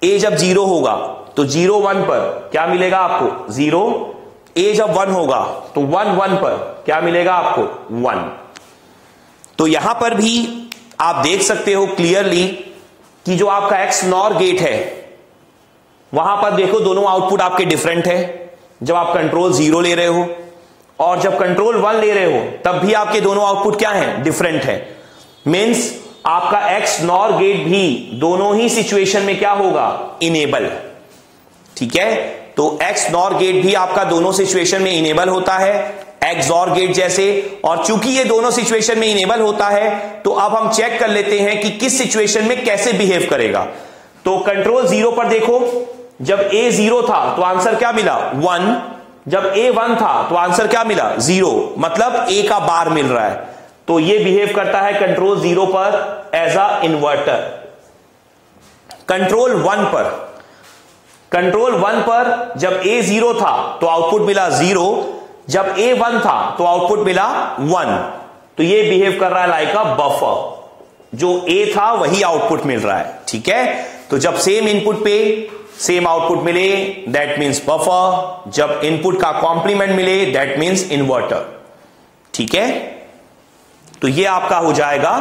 ए जब ज़ीरो होगा तो ज़ीरो वन पर क्या मिलेगा आपको? ज़ीरो। ए जब वन होगा तो वन वन पर क्या मिलेगा आपको? वन। तो यहाँ पर भी आप देख सकते हो क्लियरली कि जो आपका एक्स नॉर गेट है, वहाँ पर देखो दोनों आउटपुट आपके डिफरेंट है। जब आप कंट्रोल ज़ीरो ले रहे हो और जब कंट्रोल वन ले रहे हो, तब भी आपके दोनों आउटपुट क्या है? डिफरेंट है। मीन्स आपका एक्स नॉर गेट भी दोनों ही सिचुएशन में क्या होगा? इनेबल ठीक है? तो एक्स नॉर गेट भी आपका दोनों सिचुएशन में इनेबल होता है एक्स और गेट जैसे, और चूँकि ये दोनों सिचुएशन में इनेबल होता है तो अब हम चेक कर लेते हैं कि किस सिचुएशन में कैसे बिहेव करेगा। तो कंट्रोल ज़ीरो पर देखो, जब ए ज़ीरो था तो आंसर क्या मिला? वन जब ए वन था तो आंसर क्या मिला? ज़ीरो मतलब ए का बार मिल रहा है। तो ये बिहेव करता है कंट्रोल ज़ीरो पर as a inverter control one पर। कंट्रोल वन पर जब ए ज़ीरो था तो आउटपुट मिला ज़ीरो जब ए वन था तो आउटपुट मिला वन तो ये बिहेव कर रहा है लाइक अ बफर जो ए था, वही आउटपुट मिल रहा है, ठीक है? तो जब सेम इनपुट पे सेम आउटपुट मिले दैट मीन्स बफर जब इनपुट का कॉम्प्लीमेंट मिले दैट मीन्स इन्वर्टर ठीक है? तो ये आपका हो जाएगा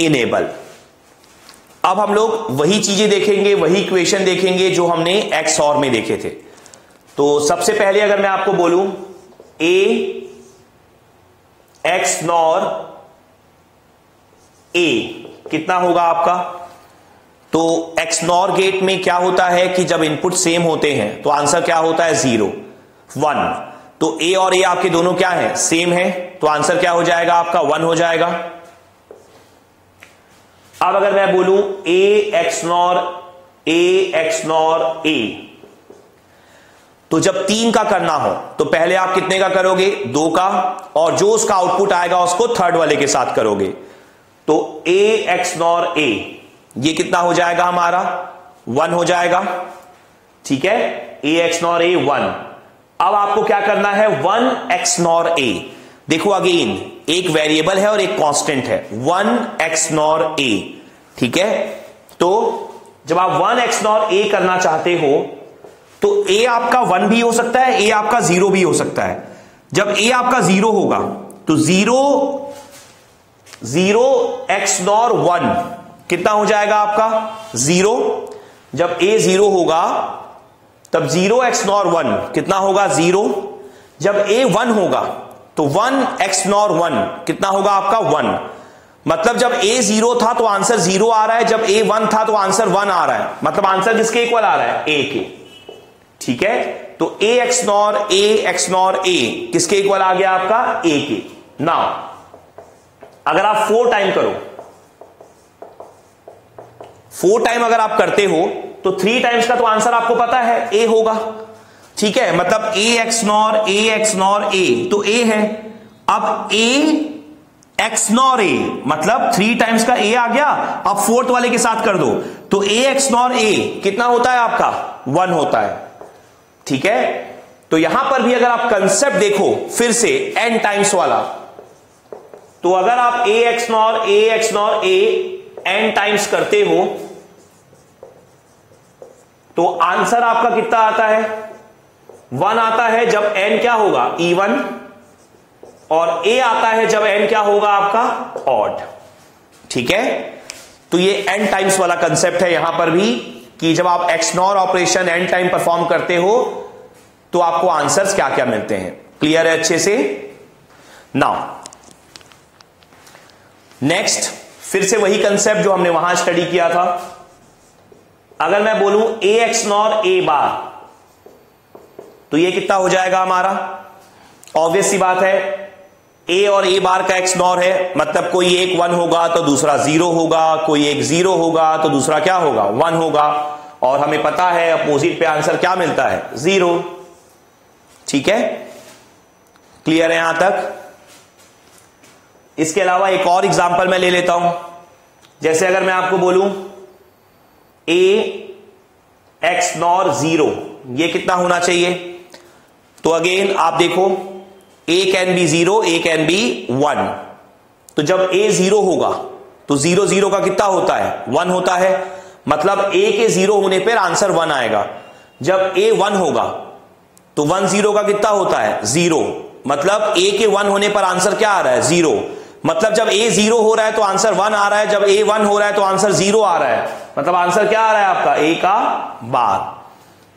इनेबल अब हम लोग वही चीज़ें देखेंगे, वही इक्वेशन देखेंगे जो हमने एक्स और में देखे थे। तो सबसे पहले अगर मैं आपको बोलूँ ए एक्स नॉर ए कितना होगा आपका? तो एक्स नॉर गेट में क्या होता है कि जब इनपुट सेम होते हैं तो आंसर क्या होता है? ज़ीरो वन तो ए और ए आपके दोनों क्या है? सेम है। तो आंसर क्या हो जाएगा आपका? वन हो जाएगा। अब अगर मैं बोलूँ A XNOR A XNOR A तो जब तीन का करना हो तो पहले आप कितने का करोगे? दो का, और जो उसका आउटपुट आएगा, उसको थर्ड वाले के साथ करोगे। तो ए एक्स नॉर ए ये कितना हो जाएगा हमारा? वन हो जाएगा। ठीक है? A XNOR A one. अब आपको क्या करना है? वन एक्स नॉर ए देखो अगेन, एक वेरिएबल है और एक कांस्टेंट है। वन एक्स नॉर ए ठीक है? तो जब आप वन एक्स नॉर ए करना चाहते हो तो ए आपका वन भी हो सकता है, ए आपका ज़ीरो भी हो सकता है। जब ए आपका ज़ीरो होगा तो zero zero XNOR one, कितना हो जाएगा आपका? ज़ीरो। जब ए ज़ीरो होगा, तब ज़ीरो एक्स नॉर वन, कितना होगा? ज़ीरो। जब ए वन होगा तो वन एक्स नॉर वन, कितना होगा आपका? वन। मतलब जब ए ज़ीरो था तो आंसर ज़ीरो आ रहा है, जब ए वन था तो आंसर वन आ रहा है। मतलब आंसर किसके इक्वल आ रहा है? ए के। ठीक है? तो A XNOR A XNOR A किसके इक्वल आ गया आपका? ए के। ना अगर आप फोर टाइम करो फोर टाइम अगर आप करते हो तो थ्री टाइम्स का तो आंसर आपको पता है ए होगा। ठीक है? मतलब A XNOR A XNOR A तो ए है। अब ए एक्स नॉर ए मतलब थ्री टाइम्स का ए आ गया, अब फोर्थ वाले के साथ कर दो। तो ए एक्स नॉर ए कितना होता है आपका? वन होता है। ठीक है? तो यहाँ पर भी अगर आप कंसेप्ट देखो, फिर से एन टाइम्स वाला। तो अगर आप A XNOR A XNOR A N times करते हो तो आंसर आपका कितना आता है? वन आता है जब एन क्या होगा? इवन और ए आता है जब एन क्या होगा आपका? ऑड ठीक है? तो ये एन टाइम्स वाला कंसेप्ट है यहाँ पर भी कि जब आप XNOR operation and time perform करते हो तो आपको आंसर्स क्या क्या मिलते हैं? क्लियर है अच्छे से? नाउ नेक्स्ट फिर से वही कंसेप्ट जो हमने वहाँ स्टडी किया था। अगर मैं बोलूँ ए एक्स नॉर ए बार तो ये कितना हो जाएगा हमारा? ऑब्वियस सी बात है ए और ए बार का एक्स नॉर है मतलब कोई एक वन होगा तो दूसरा ज़ीरो होगा, कोई एक ज़ीरो होगा तो दूसरा क्या होगा? वन होगा। और हमें पता है अपोजिट पे आंसर क्या मिलता है? ज़ीरो। ठीक है? क्लियर है यहाँ तक? इसके अलावा एक और एग्जांपल मैं ले लेता हूँ। जैसे अगर मैं आपको बोलूँ ए एक्स नॉर ज़ीरो, ये कितना होना चाहिए? तो अगेन आप देखो A can be zero A can be one तो जब ए ज़ीरो होगा तो ज़ीरो ज़ीरो का कितना होता है? वन होता है। मतलब ए के ज़ीरो होने पर आंसर वन आएगा। जब ए वन होगा तो वन ज़ीरो का कितना होता है? ज़ीरो मतलब ए के वन होने पर आंसर क्या आ रहा है? ज़ीरो मतलब जब ए ज़ीरो हो रहा है तो आंसर वन आ रहा है। जब ए वन हो रहा है तो आंसर ज़ीरो आ रहा है। मतलब आंसर क्या आ रहा है आपका? ए का बार।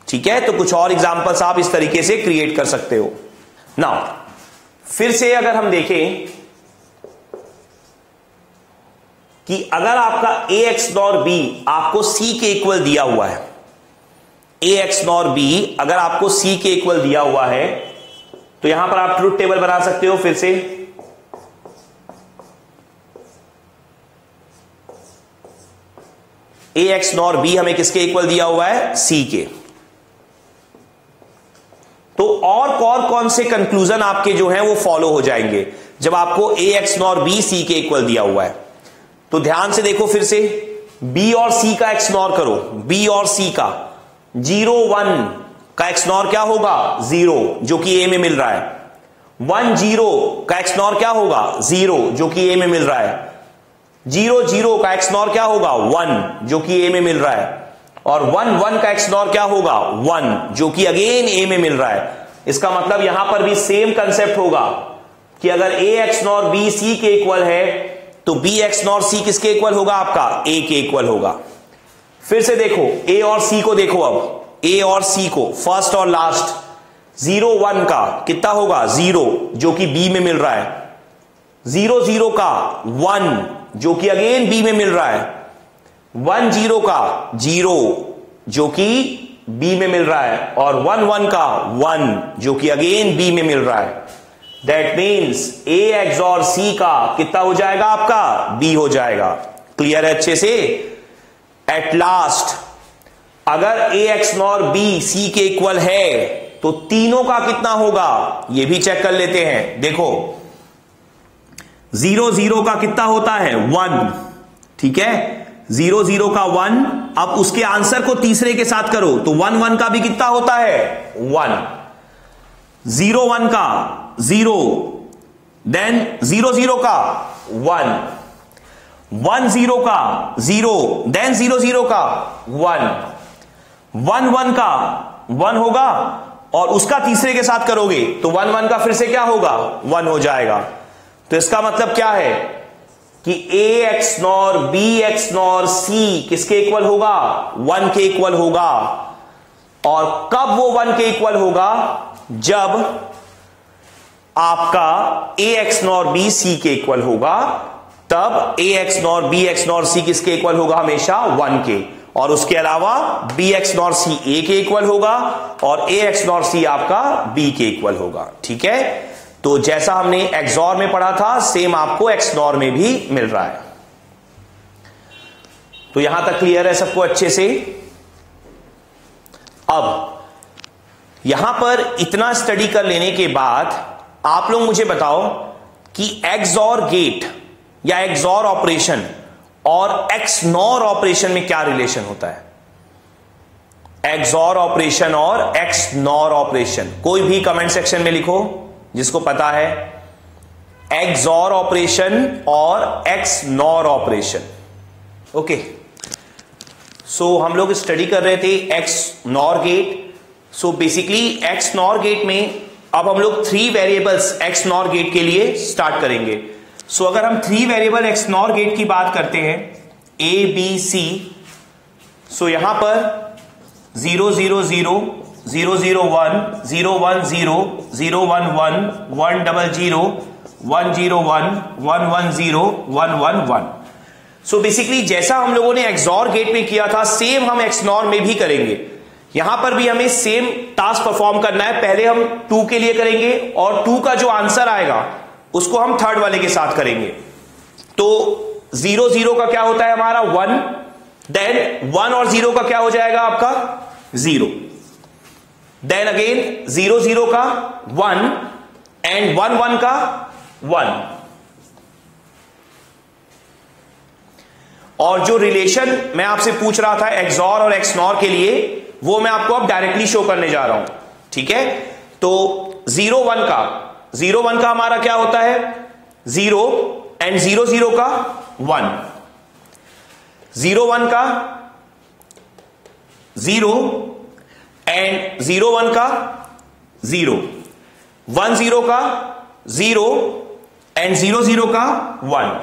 ठीक है? तो कुछ और एग्जाम्पल्स आप इस तरीके से क्रिएट कर सकते हो। ना फिर से अगर हम देखें कि अगर आपका ए एक्स नॉर बी आपको सी के इक्वल दिया हुआ है ए एक्स नॉर बी अगर आपको सी के इक्वल दिया हुआ है तो यहाँ पर आप ट्रूथ टेबल बना सकते हो फिर से। ए एक्स नॉर बी हमें किसके इक्वल दिया हुआ है? सी के। तो और कौन कौन से कंक्लूजन आपके जो हैं वो फॉलो हो जाएँगे? जब आपको A XNOR B C के इक्वल दिया हुआ है। तो ध्यान से देखो फिर से। बी और सी का एक्सनॉर करो। बी और सी का। ज़ीरो वन का एक्सनॉर क्या होगा? ज़ीरो जो कि ए में मिल रहा है। वन ज़ीरो का एक्सनॉर क्या होगा? ज़ीरो जो कि ए में मिल रहा है। ज़ीरो ज़ीरो का एक्सनॉर क्या होगा? वन जो कि ए में मिल रहा है। और वन वन का एक्सनॉर क्या होगा? वन, जो कि अगेन ए में मिल रहा है। इसका मतलब यहाँ पर भी सेम कंसेप्ट होगा कि अगर ए एक्सनॉर बी सी के इक्वल है तो बी एक्स नॉर सी किसके इक्वल होगा? आपका ए के इक्वल होगा। फिर से देखो ए और सी को देखो अब। ए और सी को फ़र्स्ट और लास्ट ज़ीरो वन का, कितना होगा? ज़ीरो जो कि बी में मिल रहा है। ज़ीरो ज़ीरो का वन जो कि अगेन बी में मिल रहा है। वन ज़ीरो का ज़ीरो जो कि बी में मिल रहा है और वन वन का वन जो कि अगेन बी में मिल रहा है। दैट मीन्स ए एक्स और सी का कितना हो जाएगा आपका? बी हो जाएगा। क्लियर है अच्छे से? एट लास्ट अगर A XNOR B C के इक्वल है तो तीनों का कितना होगा? ये भी चेक कर लेते हैं। देखो ज़ीरो ज़ीरो का कितना होता है? वन ठीक है? ज़ीरो ज़ीरो का वन, अब उसके आंसर को तीसरे के साथ करो तो वन वन का भी कितना होता है? वन। ज़ीरो वन का, ज़ीरो। देन ज़ीरो ज़ीरो का, वन। वन ज़ीरो का, ज़ीरो। देन ज़ीरो ज़ीरो का, वन। वन वन का, वन होगा, और उसका तीसरे के साथ करोगे तो वन वन का फिर से क्या होगा? वन हो जाएगा। तो इसका मतलब क्या है? कि A XNOR B XNOR C किसके इक्वल होगा? वन के इक्वल होगा। और कब वो वन के इक्वल होगा? जब आपका A XNOR B C के इक्वल होगा, तब A XNOR B XNOR C किसके इक्वल होगा? हमेशा वन के। और उसके अलावा B XNOR C A के इक्वल होगा, और ए एक्स नॉर सी आपका बी के इक्वल होगा। ठीक है? तो जैसा हमने एक्सॉर में पढ़ा था सेम आपको एक्सनॉर में भी मिल रहा है। तो यहाँ तक क्लियर है सबको अच्छे से? अब, यहाँ पर इतना स्टडी कर लेने के बाद, आप लोग मुझे बताओ कि एक्सॉर गेट या एक्सॉर ऑपरेशन और एक्सनॉर ऑपरेशन में क्या रिलेशन होता है? एक्सॉर ऑपरेशन और एक्सनॉर ऑपरेशन कोई भी कमेंट सेक्शन में लिखो। जिसको पता है एक्सॉर ऑपरेशन और x nor operation okay so हम लोग स्टडी कर रहे थे XNOR gate so basically XNOR gate में अब हम लोग three variables XNOR gate के लिए स्टार्ट करेंगे. सो so, अगर हम three variable XNOR gate की बात करते हैं ए बी सी सो यहाँ पर zero zero zero zero zero one zero one zero zero one one one double zero one zero one one one zero one one one so basically जैसा हम लोगों ने एक्सॉर गेट में किया था सेम हम एक्सनॉर में भी करेंगे। यहाँ पर भी हमें सेम टास्क परफॉर्म करना है। पहले हम टू के लिए करेंगे और टू का जो आंसर आएगा, उसको हम थर्ड वाले के साथ करेंगे। तो ज़ीरो ज़ीरो का क्या होता है हमारा? वन देन वन और ज़ीरो का क्या हो जाएगा आपका? Zero then again zero zero का वन एंड वन वन का वन और जो रिलेशन मैं आपसे पूछ रहा था एक्सॉर और एक्सनॉर के लिए, वो मैं आपको अब डायरेक्टली शो करने जा रहा हूँ। ठीक है? तो ज़ीरो वन का ज़ीरो वन का हमारा क्या होता है? ज़ीरो एंड ज़ीरो ज़ीरो का वन ज़ीरो वन का ज़ीरो एंड ज़ीरो वन का ज़ीरो वन ज़ीरो का ज़ीरो एंड ज़ीरो ज़ीरो का one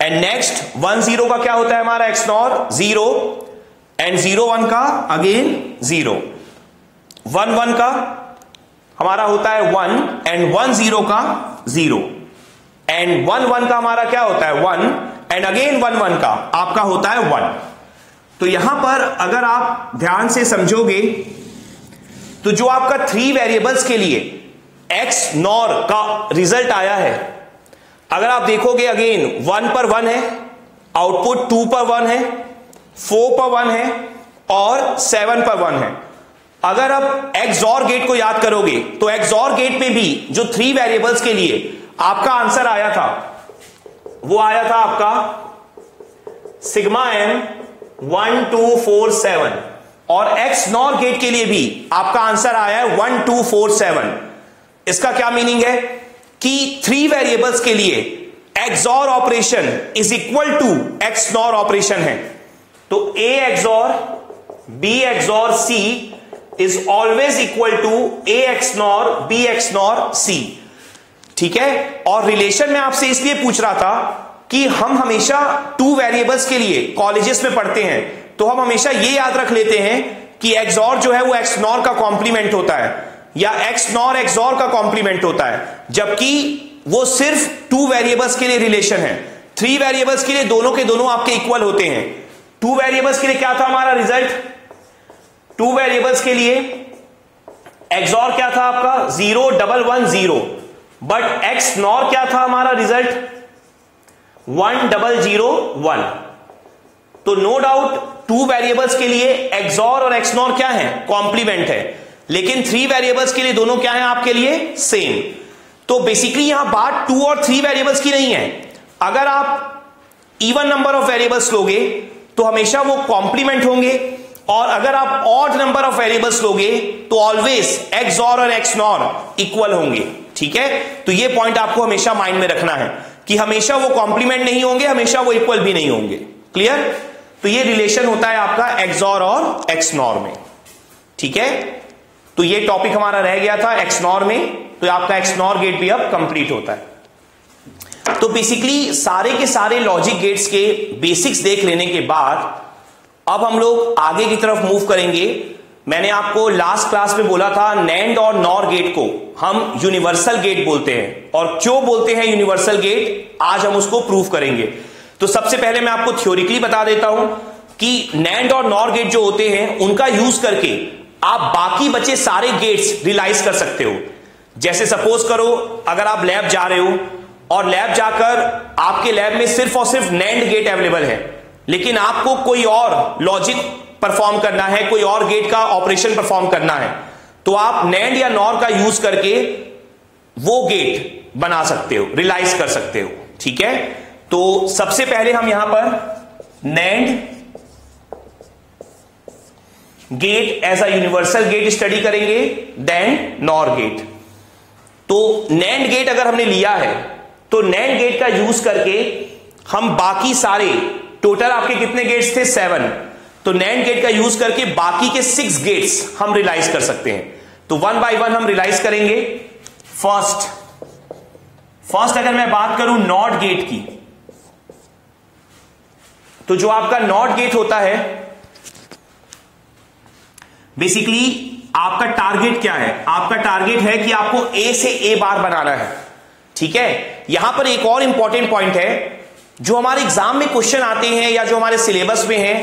and next one zero का क्या होता है हमारा XNOR zero and zero one का अगेन ज़ीरो वन वन का हमारा होता है वन एंड वन ज़ीरो का ज़ीरो एंड वन वन का हमारा क्या होता है one and again one one का आपका होता है वन तो यहाँ पर अगर आप ध्यान से समझोगे तो जो आपका थ्री वेरिएबल्स के लिए एक्स नॉर का रिज़ल्ट आया है, अगर आप देखोगे अगेन वन पर वन है आउटपुट टू पर वन है फोर पर वन है, और सेवन पर वन है। अगर आप एक्सॉर गेट को याद करोगे तो एक्सॉर गेट में भी जो थ्री वेरिएबल्स के लिए आपका आंसर आया था, वो आया था आपका sigma M one two four seven और एक्स नॉर गेट के लिए भी आपका आंसर आया है वन टू फोर सेवन इसका क्या मीनिंग है? कि थ्री वेरिएबल्स के लिए XOR operation is equal to XNOR operation है. तो A XOR B XOR C is always equal to A XNOR B XNOR C ठीक है? और रिलेशन में आपसे इसलिए पूछ रहा था कि हम हमेशा टू वेरिएबल्स के लिए कॉलेजेस में पढ़ते हैं। तो हम हमेशा ये याद रख लेते हैं कि एक्सॉर जो है वो एक्स नॉर का कॉम्प्लीमेंट होता है, या एक्स नॉर एक्सॉर का कॉम्प्लीमेंट होता है, जबकि वो सिर्फ़ टू वेरिएबल्स के लिए रिलेशन है। थ्री वेरिएबल्स के लिए दोनों के दोनों आपके इक्वल होते हैं। टू वेरिएबल्स के लिए क्या था हमारा रिज़ल्ट टू वेरिएबल्स के लिए एक्सॉर क्या था आपका? Zero double one zero but XNOR क्या था हमारा result one double zero one तो नो डाउट टू वेरिएबल्स के लिए एक्सॉर और एक्सनॉर क्या है? कॉम्प्लीमेंट है। लेकिन थ्री वेरिएबल्स के लिए दोनों क्या है आपके लिए? सेम। तो बेसिकली यहाँ बात टू और थ्री वेरिएबल्स की नहीं है। अगर आप इवन नंबर ऑफ़ वेरिएबल्स लोगे तो हमेशा वो कॉम्प्लीमेंट होंगे। और अगर आप ऑड नंबर ऑफ़ वेरिएबल्स लोगे तो ऑलवेज एक्स और एक्स नॉर इक्वल होंगे। ठीक है? तो ये पॉइंट आपको हमेशा माइंड में रखना है कि हमेशा वो कॉम्प्लीमेंट नहीं होंगे, हमेशा वो इक्वल भी नहीं होंगे। क्लियर तो ये रिलेशन होता है आपका एक्सॉर और एक्सनॉर में। ठीक है? तो ये टॉपिक हमारा रह गया था एक्सनॉर में तो आपका एक्सनॉर गेट भी अब कंप्लीट होता है। तो बेसिकली सारे के सारे लॉजिक गेट्स के बेसिक्स देख लेने के बाद, अब हम लोग आगे की तरफ़ मूव करेंगे। मैंने आपको लास्ट क्लास में बोला था नैंड और नॉर गेट को, हम यूनिवर्सल गेट बोलते हैं। और क्यों बोलते हैं यूनिवर्सल गेट आज हम उसको प्रूव करेंगे। तो सबसे पहले मैं आपको थ्योरिकली बता देता हूँ कि नैंड और नॉर गेट जो होते हैं, उनका यूज़ करके आप बाकी बचे सारे गेट्स रिलाइज कर सकते हो। जैसे सपोज़ करो, अगर आप लैब जा रहे हो, और लैब जाकर आपके लैब में सिर्फ़ और सिर्फ़ नैंड गेट अवेलेबल है, लेकिन आपको कोई और लॉजिक परफॉर्म करना है, कोई और गेट का ऑपरेशन परफॉर्म करना है तो आप नैंड या नॉर का यूज़ करके वो गेट बना सकते हो रिलाइज कर सकते हो, ठीक है? तो सबसे पहले हम यहाँ पर NAND gate as a universal gate study करेंगे देन नॉर गेट तो नैंड गेट अगर हमने लिया है तो नैंड गेट का यूज़ करके हम बाकी सारे टोटल आपके कितने गेट्स थे? सेवन तो नैंड गेट का यूज़ करके बाकी के सिक्स गेट्स हम रिलाइज कर सकते हैं। तो वन बाय वन हम रिलाइज करेंगे। फ़र्स्ट फ़र्स्ट अगर मैं बात करूँ नॉट गेट की तो जो आपका नॉट गेट होता है बेसिकली आपका टारगेट क्या है? आपका टारगेट है कि आपको ए से ए बार बनाना है। ठीक है? यहाँ पर एक और इंपॉर्टेंट पॉइंट है, जो हमारे एग्ज़ाम में क्वेश्चन आते हैं या जो हमारे सिलेबस में है,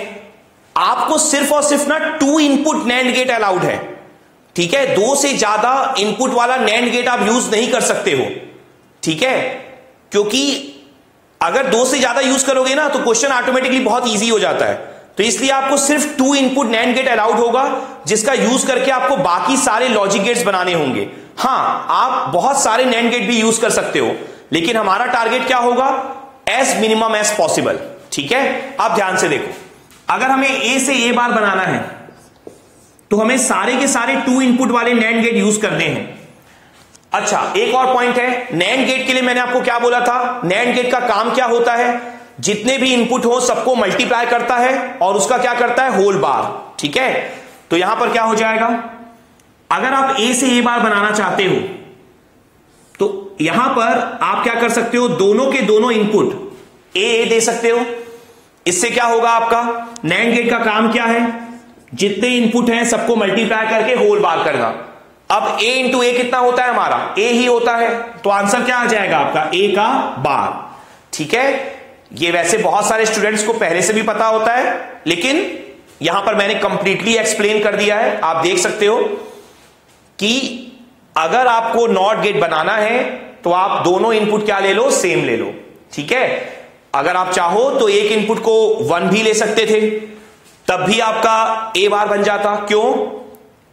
आपको सिर्फ़ और सिर्फ़ ना two input NAND gate allowed है। ठीक है? दो से ज़्यादा इनपुट वाला नैंड गेट आप यूज़ नहीं कर सकते हो। ठीक है? क्योंकि अगर दो से ज़्यादा यूज़ करोगे ना तो क्वेश्चन ऑटोमेटिकली बहुत इजी हो जाता है। तो इसलिए आपको सिर्फ़ two input NAND gate allowed होगा, जिसका यूज़ करके आपको बाकी सारे लॉजिक गेट्स बनाने होंगे। हाँ, आप बहुत सारे नैंड गेट भी यूज़ कर सकते हो, लेकिन हमारा टारगेट क्या होगा? एज मिनिमम एज पॉसिबल ठीक है? आप ध्यान से देखो। अगर हमें ए से ए बार बनाना है तो हमें सारे के सारे टू इनपुट वाले नैंड गेट यूज़ करने हैं। अच्छा एक और पॉइंट है। नैंड गेट के लिए मैंने आपको क्या बोला था? नैंड गेट का काम क्या होता है? जितने भी इनपुट हो, सबको मल्टीप्लाई करता है और उसका क्या करता है? होल बार ठीक है? तो यहाँ पर क्या हो जाएगा? अगर आप ए से ए बार बनाना चाहते हो तो यहाँ पर आप क्या कर सकते हो? दोनों के दोनों इनपुट ए ए दे सकते हो। इससे क्या होगा आपका? नैंड गेट का काम क्या है? जितने इनपुट हैं, सबको मल्टीप्लाई करके होल बार करना। अब ए इंटू ए कितना होता है हमारा? ए ही होता है। तो आंसर क्या आ जाएगा आपका? ए का बार। ठीक है? ये वैसे बहुत सारे स्टूडेंट्स को पहले से भी पता होता है लेकिन यहाँ पर मैंने कंप्लीटली एक्सप्लेन कर दिया है। आप देख सकते हो कि अगर आपको नॉट गेट बनाना है तो आप दोनों इनपुट क्या ले लो? सेम ले लो। ठीक है? अगर आप चाहो तो एक इनपुट को वन भी ले सकते थे। तब भी आपका ए बार बन जाता। क्यों?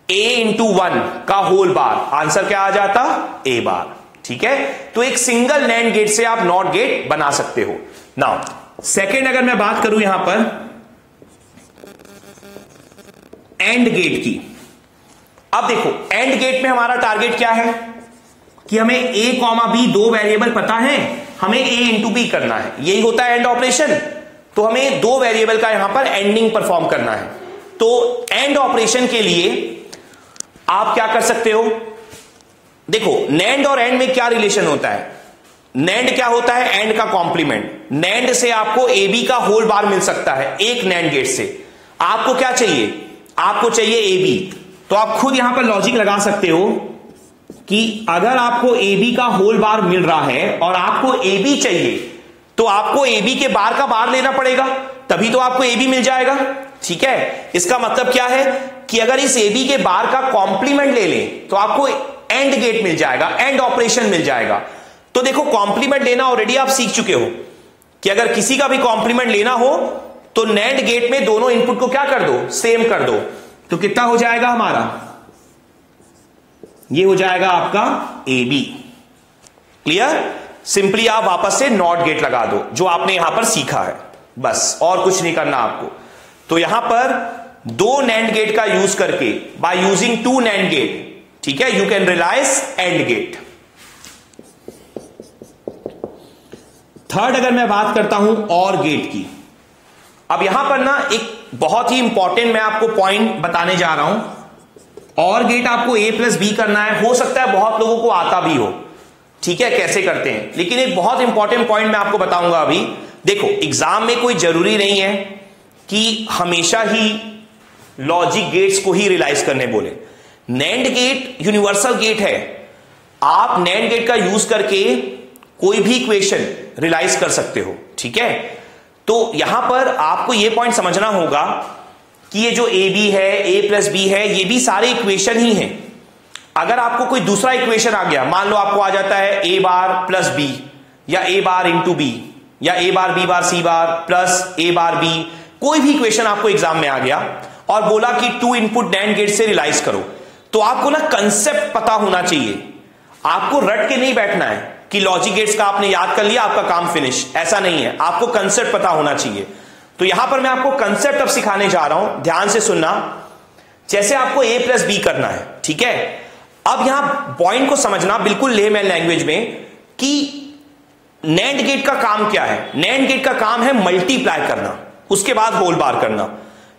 ए इंटू वन का होल बार आंसर क्या आ जाता? ए बार ठीक है? तो एक सिंगल नैंड गेट से आप नॉट गेट बना सकते हो. नाउ सेकेंड अगर मैं बात करूँ यहाँ पर एंड गेट की. अब देखो एंड गेट में हमारा टारगेट क्या है? कि हमें ए कॉमा बी दो वेरिएबल पता है, हमें ए इंटू बी करना है. यही होता है एंड ऑपरेशन तो हमें दो वेरिएबल का यहाँ पर एंडिंग परफॉर्म करना है. तो एंड ऑपरेशन के लिए आप क्या कर सकते हो? देखो नैंड और एंड में क्या रिलेशन होता है? नैंड क्या होता है? एंड का कॉम्प्लीमेंट नैंड से आपको ए बी का होल बार मिल सकता है, एक नैंड गेट से। आपको क्या चाहिए? आपको चाहिए ए बी तो आप खुद यहाँ पर लॉजिक लगा सकते हो कि अगर आपको ए बी का होल बार मिल रहा है और आपको ए बी चाहिए तो आपको ए बी के बार का बार लेना पड़ेगा। तभी तो आपको ए बी मिल जाएगा। ठीक है? इसका मतलब क्या है? कि अगर इस एबी के बार का कॉम्प्लीमेंट ले लें तो आपको एंड गेट मिल जाएगा एंड ऑपरेशन मिल जाएगा। तो देखो कॉम्प्लीमेंट लेना ऑलरेडी आप सीख चुके हो कि अगर किसी का भी कॉम्प्लीमेंट लेना हो तो नैंड गेट में दोनों इनपुट को क्या कर दो? सेम कर दो। तो कितना हो जाएगा हमारा? ये हो जाएगा आपका ए बी क्लियर सिंपली आप वापस से नॉट गेट लगा दो, जो आपने यहाँ पर सीखा है। बस, और कुछ नहीं करना आपको। तो यहाँ पर दो नैंड गेट का यूज़ करके by using two NAND gate, ठीक है? You can realise AND gate. Third अगर मैं बात करता हूँ और गेट की, अब यहाँ पर ना एक बहुत ही इंपॉर्टेंट मैं आपको पॉइंट बताने जा रहा हूँ। और गेट आपको ए प्लस बी करना है, हो सकता है बहुत लोगों को आता भी हो, ठीक है? कैसे करते हैं? लेकिन एक बहुत इंपॉर्टेंट पॉइंट मैं आपको बताऊँगा अभी। देखो एग्ज़ाम में कोई ज़रूरी नहीं है कि हमेशा ही लॉजिक गेट्स को ही रिलाइज करने बोले। नैंड गेट यूनिवर्सल गेट है। आप नैंड गेट का यूज़ करके कोई भी इक्वेशन रिलाइज कर सकते हो, ठीक है? तो यहाँ पर आपको यह पॉइंट समझना होगा कि ये जो ए बी है ए प्लस बी है, ये भी सारे इक्वेशन ही हैं। अगर आपको कोई दूसरा इक्वेशन आ गया, मान लो आपको आ जाता है ए बार प्लस बी या ए बार इंटू बी या A bar B bar C bar plus A bar B कोई भी इक्वेशन आपको एग्ज़ाम में आ गया और बोला कि टू इनपुट नैंड गेट से रिलाइज करो। तो आपको ना कंसेप्ट पता होना चाहिए। आपको रट के नहीं बैठना है कि लॉजिक गेट्स का आपने याद कर लिया, आपका काम फिनिश ऐसा नहीं है। आपको कंसेप्ट पता होना चाहिए। तो यहाँ पर मैं आपको कंसेप्ट अब सिखाने जा रहा हूँ। ध्यान से सुनना। जैसे आपको ए प्लस बी करना है, ठीक है? अब यहाँ पॉइंट को समझना बिल्कुल लेमैन लैंग्वेज में कि नैंड गेट का काम क्या है? नैंड गेट का काम है मल्टीप्लाई करना। उसके बाद होल बार करना।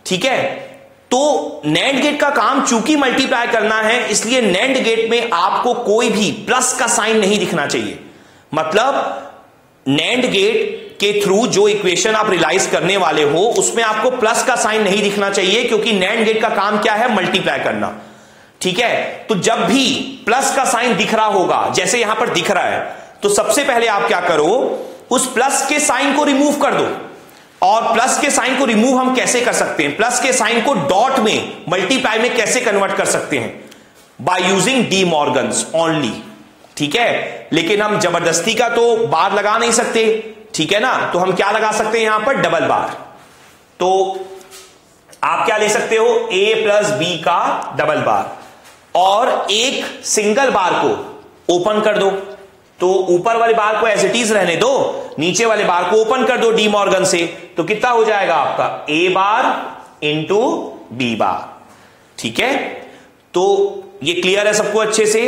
ठीक है? तो नैंड गेट का काम चूँकि मल्टीप्लाई करना है, इसलिए नैंड गेट में आपको कोई भी प्लस का साइन नहीं दिखना चाहिए। मतलब नैंड गेट के थ्रू जो इक्वेशन आप रिलाइज करने वाले हो, उसमें आपको प्लस का साइन नहीं दिखना चाहिए, क्योंकि नैंड गेट का काम क्या है? मल्टीप्लाई करना। ठीक है? तो जब भी प्लस का साइन दिख रहा होगा, जैसे यहाँ पर दिख रहा है तो सबसे पहले आप क्या करो, उस प्लस के साइन को रिमूव कर दो। और प्लस के साइन को रिमूव हम कैसे कर सकते हैं? प्लस के साइन को डॉट में मल्टीप्लाई में कैसे कन्वर्ट कर सकते हैं? By using De Morgan's only ठीक है? लेकिन हम ज़बरदस्ती का तो बार लगा नहीं सकते। ठीक है ना? तो हम क्या लगा सकते हैं यहाँ पर? डबल बार तो आप क्या ले सकते हो? ए प्लस बी का डबल बार और एक सिंगल बार को ओपन कर दो। तो ऊपर वाले बार को एज इट इज़ रहने दो, नीचे वाले बार को ओपन कर दो डी मॉर्गन से तो कितना हो जाएगा आपका? ए बार इंटू बी बार ठीक है? तो ये क्लियर है सबको अच्छे से?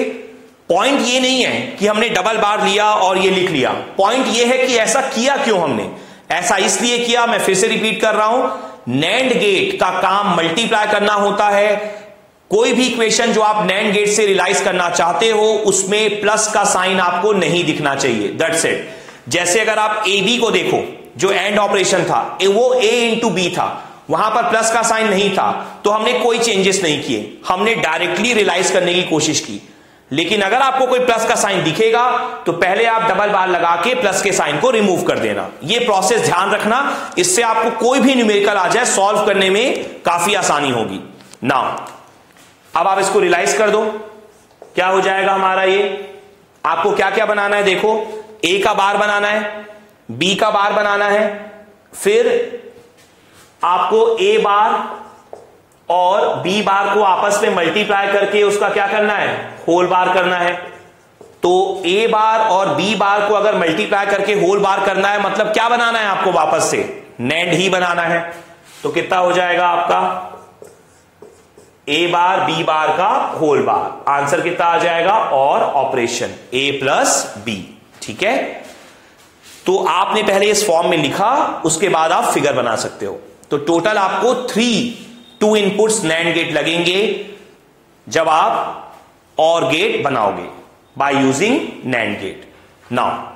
पॉइंट ये नहीं है कि हमने डबल बार लिया और ये लिख लिया। पॉइंट ये है कि ऐसा किया क्यों हमने? ऐसा इसलिए किया, मैं फिर से रिपीट कर रहा हूँ। नैंड गेट का काम मल्टीप्लाई करना होता है। कोई भी इक्वेशन जो आप नैंड गेट से रिलाइज करना चाहते हो, उसमें प्लस का साइन आपको नहीं दिखना चाहिए। दैट्स इट जैसे अगर आप ए बी को देखो, जो एंड ऑपरेशन था वो ए इंटू बी था। वहाँ पर प्लस का साइन नहीं था तो हमने कोई चेंजेस नहीं किए। हमने डायरेक्टली रियलाइज़ करने की कोशिश की। लेकिन अगर आपको कोई प्लस का साइन दिखेगा तो पहले आप डबल बार लगा के प्लस के साइन को रिमूव कर देना। यह प्रोसेस ध्यान रखना। इससे आपको कोई भी न्यूमेरिकल आ जाए सॉल्व करने में काफ़ी आसानी होगी। ना अब आप इसको रिलाइज कर दो। क्या हो जाएगा हमारा ये? आपको क्या क्या बनाना है? देखो ए का बार बनाना है बी का बार बनाना है, फिर आपको ए बार और बी बार को आपस में मल्टीप्लाई करके उसका क्या करना है? होल बार करना है। तो ए बार और बी बार को अगर मल्टीप्लाई करके होल बार करना है मतलब क्या बनाना है आपको वापस से? नेंड ही बनाना है। तो कितना हो जाएगा आपका? ए बार बी बार का होल बार आंसर कितना आ जाएगा? और ऑपरेशन ए प्लस बी ठीक है? तो आपने पहले इस फॉर्म में लिखा, उसके बाद आप फिगर बना सकते हो। तो टोटल आपको three two inputs NAND gate लगेंगे। जब आप और गेट बनाओगे by using NAND gate now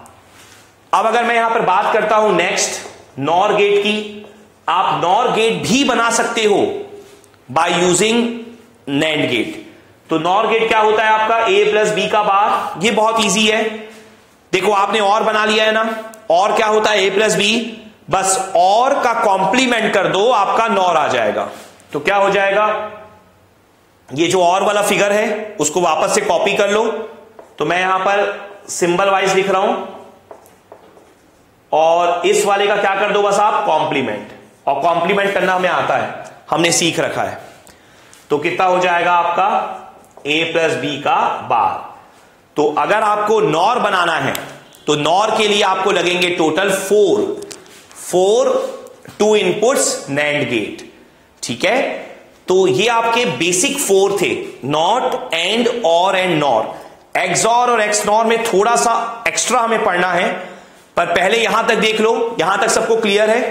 अब अगर मैं यहाँ पर बात करता हूँ नेक्स्ट नॉर गेट की, आप नॉर गेट भी बना सकते हो। बाय यूजिंग नैंड गेट तो नॉर गेट क्या होता है आपका? ए प्लस बी का बार। ये बहुत इजी है। देखो, आपने और बना लिया है ना? और क्या होता है? ए प्लस बी बस और का कॉम्प्लीमेंट कर दो, आपका नॉर आ जाएगा। तो क्या हो जाएगा? ये जो और वाला फिगर है, उसको वापस से कॉपी कर लो। तो मैं यहाँ पर सिंबल वाइज लिख रहा हूँ। और इस वाले का क्या कर दो बस आप? कॉम्प्लीमेंट और कॉम्प्लीमेंट करना हमें आता है। हमने सीख रखा है। तो कितना हो जाएगा आपका? ए प्लस बी का बार। तो अगर आपको नॉर बनाना है तो नॉर के लिए आपको लगेंगे total four four two inputs NAND gate ठीक है? तो ये आपके बेसिक फोर थे। NOT AND OR AND NOR XOR और एक्सनॉर में थोड़ा सा एक्स्ट्रा हमें पढ़ना है। पर पहले यहाँ तक देख लो। यहाँ तक सबको क्लियर है?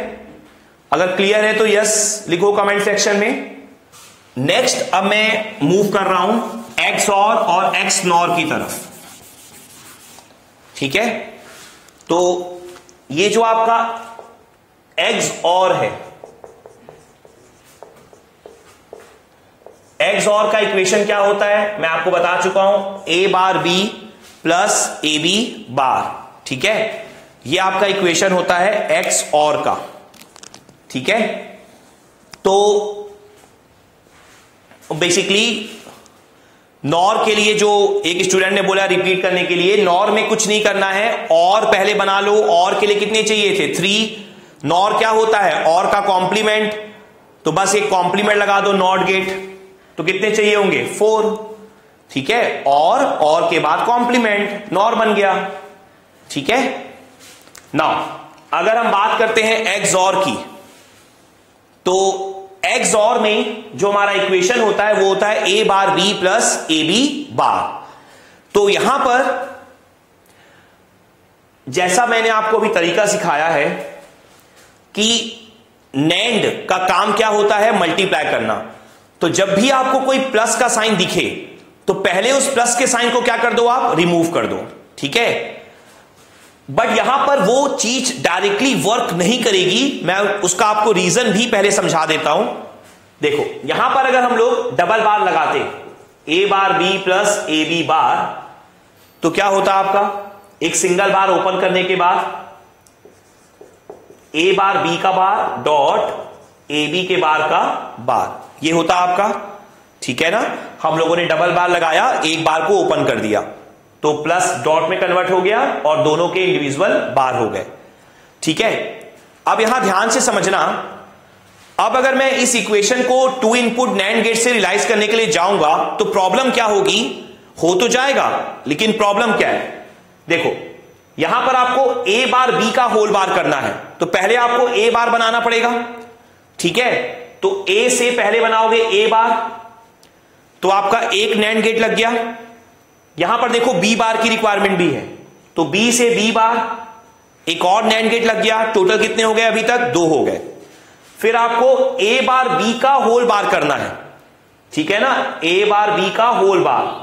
अगर क्लियर है तो यस लिखो कमेंट सेक्शन में। नेक्स्ट अब मैं मूव कर रहा हूँ एक्स और और एक्स नॉर की तरफ़। ठीक है? तो ये जो आपका एक्स और है एक्स और का इक्वेशन क्या होता है? मैं आपको बता चुका हूँ A bar B plus A B bar ठीक है? ये आपका इक्वेशन होता है एक्स और का। ठीक है? तो बेसिकली नॉर के लिए जो एक स्टूडेंट ने बोला रिपीट करने के लिए नॉर में कुछ नहीं करना है और पहले बना लो और के लिए कितने चाहिए थे? थ्री नॉर क्या होता है? और का कॉम्प्लीमेंट तो बस एक कॉम्प्लीमेंट लगा दो नॉट गेट तो कितने चाहिए होंगे? फोर ठीक है? और और के बाद कॉम्प्लीमेंट नॉर बन गया. ठीक है? नाउ अगर हम बात करते हैं एक्स और की तो एक्स और में जो हमारा इक्वेशन होता है, वो होता है A bar B plus A B bar तो यहाँ पर जैसा मैंने आपको अभी तरीका सिखाया है कि नैंड का काम क्या होता है मल्टीप्लाई करना. तो जब भी आपको कोई प्लस का साइन दिखे तो पहले उस प्लस के साइन को क्या कर दो आप? रिमूव कर दो. ठीक है? बट यहाँ पर वो चीज़ डायरेक्टली वर्क नहीं करेगी। मैं उसका आपको रीजन भी पहले समझा देता हूँ। देखो, यहाँ पर अगर हम लोग डबल बार लगाते A bar B plus A B bar तो क्या होता आपका? एक सिंगल बार ओपन करने के बाद ए बार बी का बार डॉट ए बी के बार का बार ये होता आपका, ठीक है ना? हम लोगों ने डबल बार लगाया, एक बार को ओपन कर दिया। तो प्लस डॉट में कन्वर्ट हो गया और दोनों के इंडिविजुअल बार हो गए। ठीक है? अब यहाँ ध्यान से समझना, अब अगर मैं इस इक्वेशन को टू इनपुट नैंड गेट से रिलाइज करने के लिए जाऊँगा तो प्रॉब्लम क्या होगी? हो तो जाएगा, लेकिन प्रॉब्लम क्या है? देखो, यहाँ पर आपको ए बार बी का होल बार करना है तो पहले आपको ए बार बनाना पड़ेगा। ठीक है? तो ए से पहले बनाओगे ए बार तो आपका एक नैंड गेट लग गया। यहाँ पर देखो बी बार की रिक्वायरमेंट भी है। तो बी से बी बार एक और नैंड गेट लग गया। टोटल कितने हो गए अभी तक? दो हो गए। फिर आपको ए बार बी का होल बार करना है। ठीक है ना? ए बार बी का होल बार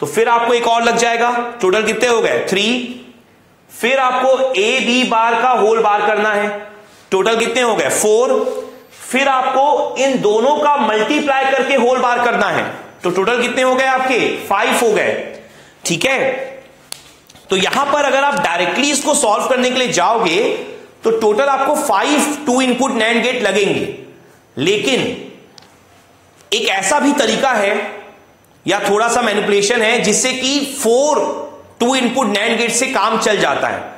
तो फिर आपको एक और लग जाएगा। टोटल कितने हो गए? थ्री फिर आपको ए बी बार का होल बार करना है। टोटल कितने हो गए? फोर फिर आपको इन दोनों का मल्टीप्लाई करके होल बार करना है। तो टोटल कितने हो गए आपके? फाइव हो गए। ठीक है? तो यहाँ पर अगर आप डायरेक्टली इसको सॉल्व करने के लिए जाओगे तो टोटल आपको five two input NAND gate लगेंगे। लेकिन, एक ऐसा भी तरीका है, या थोड़ा सा मैनिपुलेशन है, जिससे कि four two input NAND gate से काम चल जाता है।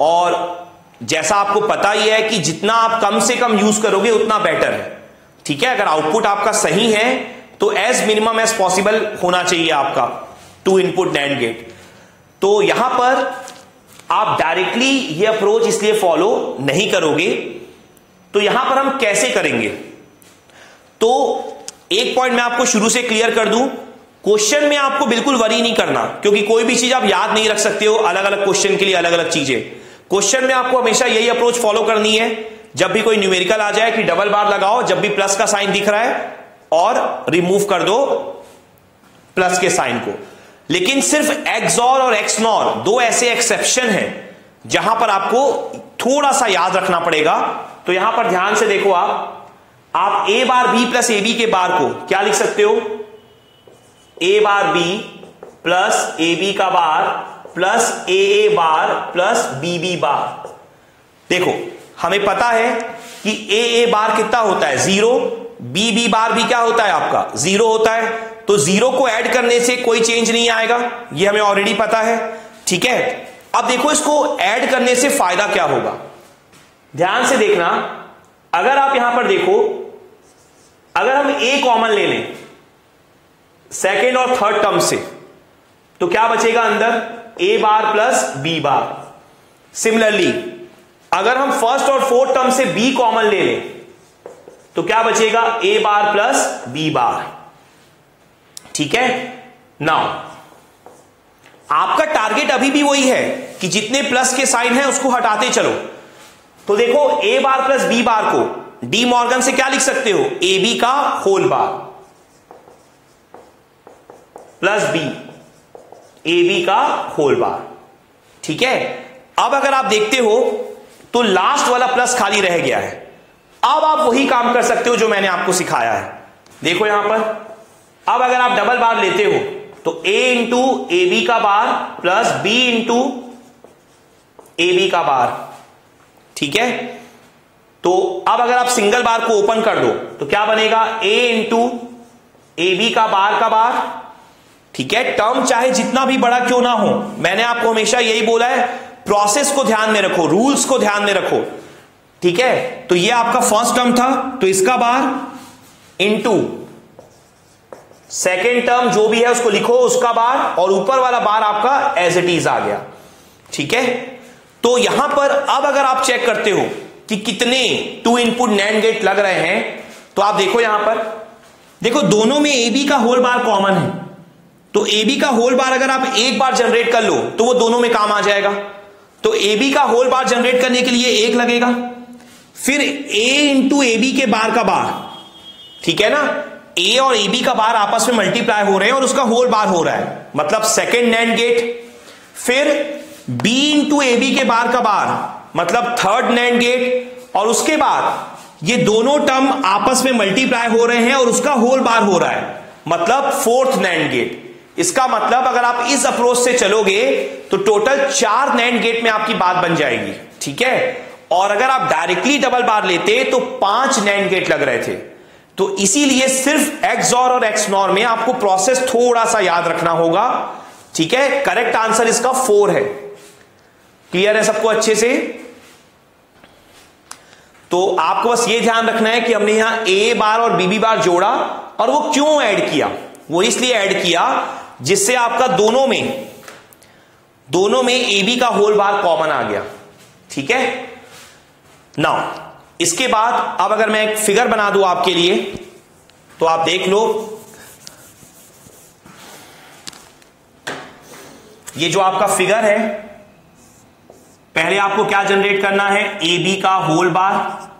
और जैसा आपको पता ही है कि जितना आप कम से कम यूज़ करोगे, उतना बेटर है। ठीक है? अगर आउटपुट आपका सही है तो एज मिनिमम एज पॉसिबल होना चाहिए आपका। Two input NAND gate. तो यहाँ पर आप डायरेक्टली ये अप्रोच इसलिए फॉलो नहीं करोगे। तो यहाँ पर हम कैसे करेंगे? तो एक पॉइंट मैं आपको शुरू से क्लियर कर दूँ। क्वेश्चन में आपको बिल्कुल वरी नहीं करना, क्योंकि कोई भी चीज़ आप याद नहीं रख सकते हो अलग अलग क्वेश्चन के लिए अलग अलग चीज़ें। क्वेश्चन में आपको हमेशा यही अप्रोच फॉलो करनी है। जब भी कोई न्यूमेरिकल आ जाए कि डबल बार लगाओ, जब भी प्लस का साइन दिख रहा है, और रिमूव कर दो प्लस के साइन को। लेकिन सिर्फ़ एक्सॉर और एक्सनॉर दो ऐसे एक्सेप्शन हैं, जहाँ पर आपको थोड़ा सा याद रखना पड़ेगा। तो यहाँ पर ध्यान से देखो आप आप A bar B plus A B के बार को क्या लिख सकते हो? A bar B plus A B का bar plus A A bar plus B B bar देखो, हमें पता है कि ए ए बार कितना होता है? ज़ीरो बी बी बार भी क्या होता है आपका? ज़ीरो होता है। तो ज़ीरो को ऐड करने से कोई चेंज नहीं आएगा, ये हमें ऑलरेडी पता है, ठीक है? अब देखो इसको ऐड करने से फ़ायदा क्या होगा? ध्यान से देखना, अगर आप यहाँ पर देखो, अगर हम ए कॉमन ले लें सेकेंड और थर्ड टर्म से तो क्या बचेगा अंदर? A bar plus B bar similarly अगर हम फ़र्स्ट और फोर्थ टर्म से बी कॉमन ले लें तो क्या बचेगा? ए बार प्लस बी बार ठीक है? नाउ आपका टारगेट अभी भी वही है कि जितने प्लस के साइन है, उसको हटाते चलो। तो देखो ए बार प्लस बी बार को डी मॉर्गन से क्या लिख सकते हो? ए बी का whole bar plus B A B का होल बार ठीक है? अब अगर आप देखते हो तो लास्ट वाला प्लस खाली रह गया है। अब आप वही काम कर सकते हो जो मैंने आपको सिखाया है। देखो यहाँ पर। अब अगर आप डबल बार लेते हो तो a इंटू ए बी का bar plus B into A B का बार ठीक है? तो अब अगर आप सिंगल बार को ओपन कर दो तो क्या बनेगा? A इंटू ए बी का बार का बार ठीक है? टर्म चाहे जितना भी बड़ा क्यों ना हो, मैंने आपको हमेशा यही बोला है प्रोसेस को ध्यान में रखो रूल्स को ध्यान में रखो, ठीक है? तो ये आपका फ़र्स्ट टर्म था तो इसका बार इंटू सेकेंड टर्म जो भी है, उसको लिखो उसका बार, और ऊपर वाला बार आपका एज इट इज़ आ गया। ठीक है? तो यहाँ पर अब अगर आप चेक करते हो कि कितने टू इनपुट नैंड गेट लग रहे हैं तो आप देखो यहाँ पर। देखो, दोनों में ए बी का होल बार कॉमन है। तो ए बी का होल बार अगर आप एक बार जनरेट कर लो तो वो दोनों में काम आ जाएगा। तो ए बी का होल बार जनरेट करने के लिए एक लगेगा। फिर ए इंटू ए बी के बार का बार। ठीक है ना? ए और ए बी का बार आपस में मल्टीप्लाई हो रहे हैं और उसका होल बार हो रहा है। मतलब सेकेंड नैंड गेट फिर बी इंटू ए बी के बार का बार मतलब थर्ड नैंड गेट और उसके बाद ये दोनों टर्म आपस में मल्टीप्लाई हो रहे हैं और उसका होल बार हो रहा है। मतलब फोर्थ नैंड गेट इसका मतलब अगर आप इस अप्रोच से चलोगे तो टोटल चार नैंड गेट में आपकी बात बन जाएगी। ठीक है? और अगर आप डायरेक्टली डबल बार लेते तो पाँच नैंड गेट लग रहे थे। तो इसीलिए सिर्फ़ एक्सॉर और एक्सनॉर में आपको प्रोसेस थोड़ा सा याद रखना होगा। ठीक है? करेक्ट आंसर इसका फोर है। क्लियर है सबको अच्छे से? तो आपको बस ये ध्यान रखना है कि हमने यहाँ ए बार और बीबी बार जोड़ा और वो क्यों ऐड किया? वो इसलिए ऐड किया जिससे आपका दोनों में दोनों में ए बी का होल बार कॉमन आ गया। ठीक है? नाउ इसके बाद अब अगर मैं एक फिगर बना दूँ आपके लिए तो आप देख लो। ये जो आपका फिगर है, पहले आपको क्या जनरेट करना है? ए बी का होल बार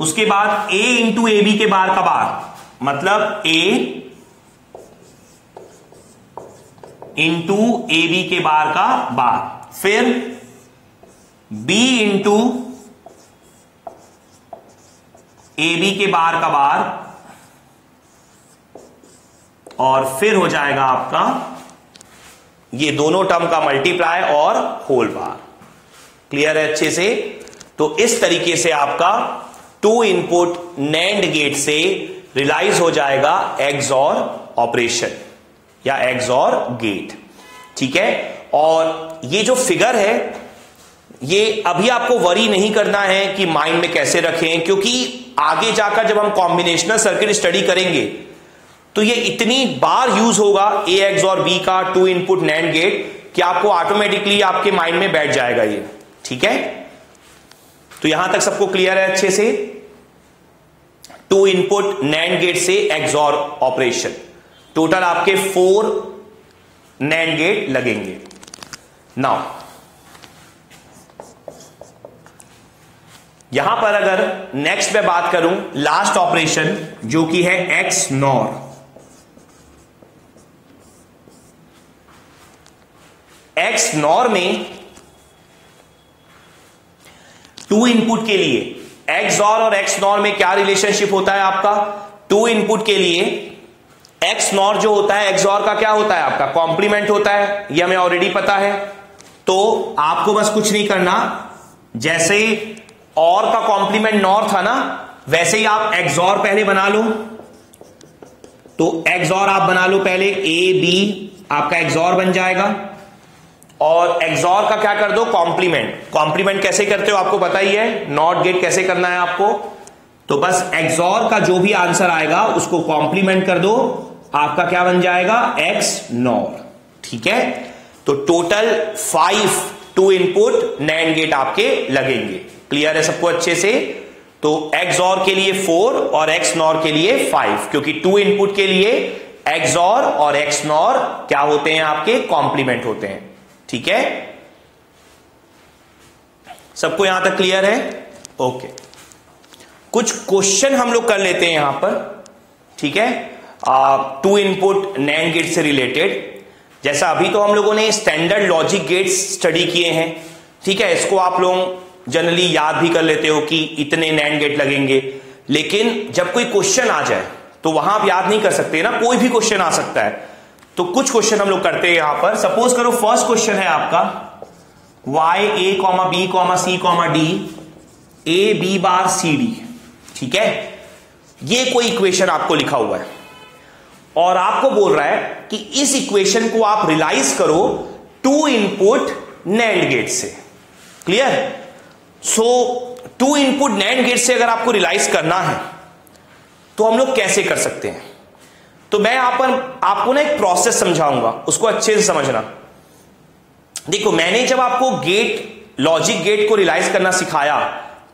उसके बाद ए इंटू ए बी के बार का बार मतलब ए इंटू ए बी के बार का बार फिर बी इंटू ए बी के बार का बार, और फिर हो जाएगा आपका ये दोनों टर्म का मल्टीप्लाई और होल बार क्लियर है अच्छे से? तो इस तरीके से आपका टू इनपुट नैंड गेट से रिलाइज हो जाएगा एक्सॉर ऑपरेशन या एक्सॉर गेट ठीक है? और ये जो फिगर है ये अभी आपको वरी नहीं करना है कि माइंड में कैसे रखें, क्योंकि आगे जाकर जब हम कॉम्बिनेशनल सर्किट स्टडी करेंगे तो ये इतनी बार यूज़ होगा ए एक्स और बी का टू इनपुट नैंड गेट कि आपको ऑटोमेटिकली आपके माइंड में बैठ जाएगा ये। ठीक है? तो यहाँ तक सबको क्लियर है अच्छे से? टू इनपुट नैंड गेट से एक्सॉर ऑपरेशन टोटल आपके फोर नैंड गेट लगेंगे। नाउ यहाँ पर अगर नेक्स्ट में बात करूँ लास्ट ऑपरेशन जो कि है एक्स नॉर एक्स नॉर में टू इनपुट के लिए एक्स और और एक्स नॉर में क्या रिलेशनशिप होता है आपका? टू इनपुट के लिए एक्स नॉर जो होता है एक्स और का क्या होता है आपका? कॉम्प्लीमेंट होता है, ये हमें ऑलरेडी पता है। तो आपको बस कुछ नहीं करना, जैसे और का कॉम्प्लीमेंट नॉर था ना, वैसे ही आप एक्सॉर पहले बना लो। तो एक्सॉर आप बना लो पहले ए बी आपका एक्सॉर बन जाएगा। और एक्सॉर का क्या कर दो? कॉम्प्लीमेंट कॉम्प्लीमेंट कैसे करते हो आपको है नॉट गेट कैसे करना है आपको? तो बस एक्सॉर का जो भी आंसर आएगा, उसको कॉम्प्लीमेंट कर दो। आपका क्या बन जाएगा? एक्स नॉर ठीक है? तो total five two input NAND gate आपके लगेंगे। क्लियर है सबको अच्छे से? तो एक्स और के लिए फोर और एक्स नॉर के लिए फाइव क्योंकि टू इनपुट के लिए एक्स और और एक्स नॉर क्या होते हैं आपके? कॉम्प्लीमेंट होते हैं। ठीक है? सबको यहाँ तक क्लियर है? ओके कुछ क्वेश्चन हम लोग कर लेते हैं यहाँ पर। ठीक है? टू इनपुट नैंड गेट से रिलेटेड जैसा अभी तो हम लोगों ने स्टैंडर्ड लॉजिक गेट्स स्टडी किए हैं। ठीक है? इसको आप लोग जनरली याद भी कर लेते हो कि इतने नैंड गेट लगेंगे। लेकिन जब कोई क्वेश्चन आ जाए तो वहाँ आप याद नहीं कर सकते ना, कोई भी क्वेश्चन आ सकता है। तो कुछ क्वेश्चन हम लोग करते हैं यहाँ पर। सपोज़ करो फ़र्स्ट क्वेश्चन है आपका Y A comma B comma C comma D A B bar C D ठीक है? ये कोई इक्वेशन आपको लिखा हुआ है। और आपको बोल रहा है कि इस इक्वेशन को आप रिलाइज करो टू इनपुट नैंड गेट से। Clear so two input NAND gate से अगर आपको रिलाइज करना है तो हम लोग कैसे कर सकते हैं? तो मैं यहाँ पर आपको ना एक प्रोसेस समझाऊँगा, उसको अच्छे से समझना। देखो, मैंने जब आपको गेट लॉजिक गेट को रिलाइज करना सिखाया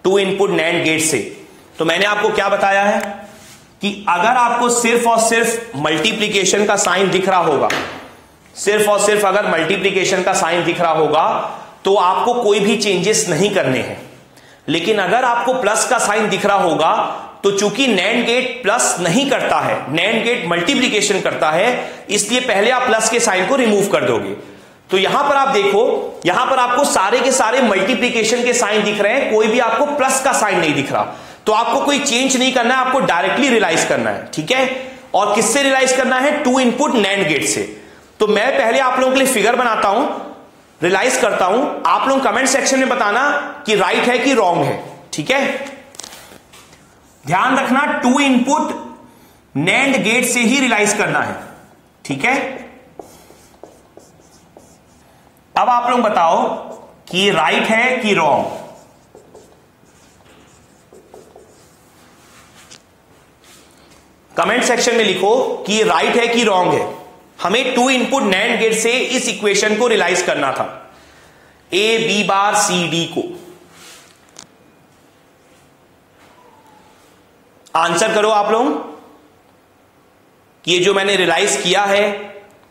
टू इनपुट नैंड गेट से तो मैंने आपको क्या बताया है? कि अगर आपको सिर्फ़ और सिर्फ़ मल्टीप्लीकेशन का साइन दिख रहा होगा, सिर्फ़ और सिर्फ़ अगर मल्टीप्लीकेशन का साइन दिख रहा होगा तो आपको कोई भी चेंजेस नहीं करने हैं। लेकिन अगर आपको प्लस का साइन दिख रहा होगा तो चूँकि नैंड गेट प्लस नहीं करता है नैंड गेट मल्टीप्लीकेशन करता है, इसलिए पहले आप प्लस के साइन को रिमूव कर दोगे। तो यहाँ पर आप देखो, यहाँ पर आपको सारे के सारे मल्टीप्लीकेशन के साइन दिख रहे हैं, कोई भी आपको प्लस का साइन नहीं दिख रहा। तो आपको कोई चेंज नहीं करना है, आपको डायरेक्टली रिलाइज करना है, ठीक है? और किससे रिलाइज करना है? टू इनपुट नैंड गेट से। तो मैं पहले आप लोगों के लिए फिगर बनाता हूँ रिलाइज करता हूँ, आप लोग कमेंट सेक्शन में बताना कि राइट है कि रॉन्ग है, ठीक है? ध्यान रखना टू इनपुट नैंड गेट से ही रिलाइज करना है, ठीक है? अब आप लोग बताओ कि राइट है कि रॉन्ग कमेंट सेक्शन में लिखो कि राइट है कि रॉन्ग है। हमें टू इनपुट नैंड गेट से इस इक्वेशन को रिलाइज करना था। A B bar C D को। आंसर करो आप लोग। कि ये जो मैंने रियलाइज़ किया है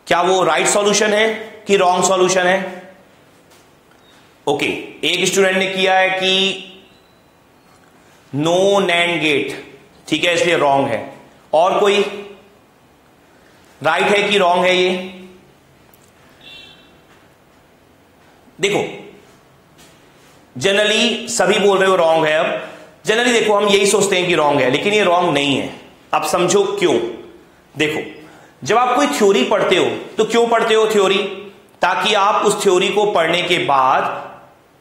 क्या वो राइट right सॉल्यूशन है कि रॉन्ग सॉल्यूशन है? ओके okay, एक स्टूडेंट ने किया है कि नो नैंड गेट ठीक है इसलिए रॉन्ग है। और कोई? राइट है कि रॉन्ग है ये? देखो जनरली सभी बोल रहे हो रॉन्ग है अब। जनरली देखो, हम यही सोचते हैं कि रॉन्ग है, लेकिन ये रॉन्ग नहीं है। अब समझो क्यों? देखो, जब आप कोई थ्योरी पढ़ते हो तो क्यों पढ़ते हो थ्योरी ताकि आप उस थ्योरी को पढ़ने के बाद,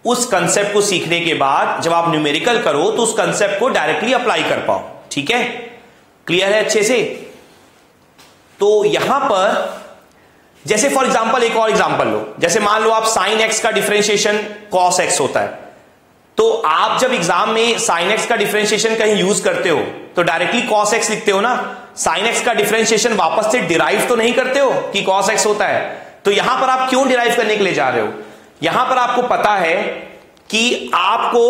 उस कंसेप्ट को सीखने के बाद, जब आप न्यूमेरिकल करो तो उस कंसेप्ट को डायरेक्टली अप्लाई कर पाओ। ठीक है? क्लियर है अच्छे से? तो यहाँ पर, जैसे फॉर एग्जांपल एक और एग्जांपल लो। जैसे मान लो आप साइन एक्स का डिफ्रेंशिएशन कॉस एक्स होता है। तो आप जब एग्ज़ाम में साइन एक्स का डिफ्रेंशिएशन कहीं यूज़ करते हो तो डायरेक्टली कॉस एक्स लिखते हो ना? साइन एक्स का डिफ्रेंशिएशन वापस से डिराइव तो नहीं करते हो कि कॉस एक्स होता है? तो यहाँ पर आप क्यों डिराइव करने के लिए जा रहे हो? यहाँ पर आपको पता है कि आपको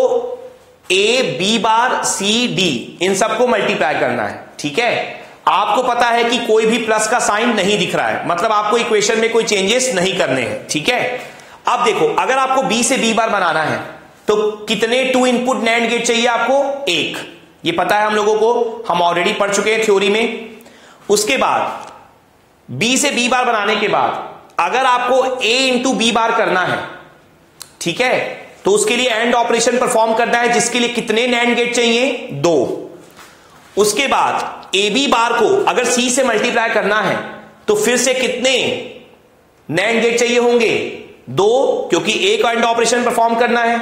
ए बी बार सी डी इन सबको मल्टीप्लाई करना है। ठीक है? आपको पता है कि कोई भी प्लस का साइन नहीं दिख रहा है। मतलब आपको इक्वेशन में कोई चेंजेस नहीं करने हैं, ठीक है? अब देखो, अगर आपको बी से बी बार बनाना है तो कितने टू इनपुट नैंड गेट चाहिए आपको? एक। ये पता है हम लोगों को, हम ऑलरेडी पढ़ चुके हैं थ्योरी में। उसके बाद बी से बी बार बनाने के बाद, अगर आपको ए इंटू बी बार करना है, ठीक है? तो उसके लिए एंड ऑपरेशन परफॉर्म करना है, जिसके लिए कितने नैंड गेट चाहिए? दो। उसके बाद ए बी बार को अगर सी से मल्टीप्लाई करना है तो फिर से कितने? नैंड गेट चाहिए होंगे। दो, क्योंकि एक एंड ऑपरेशन परफॉर्म करना है।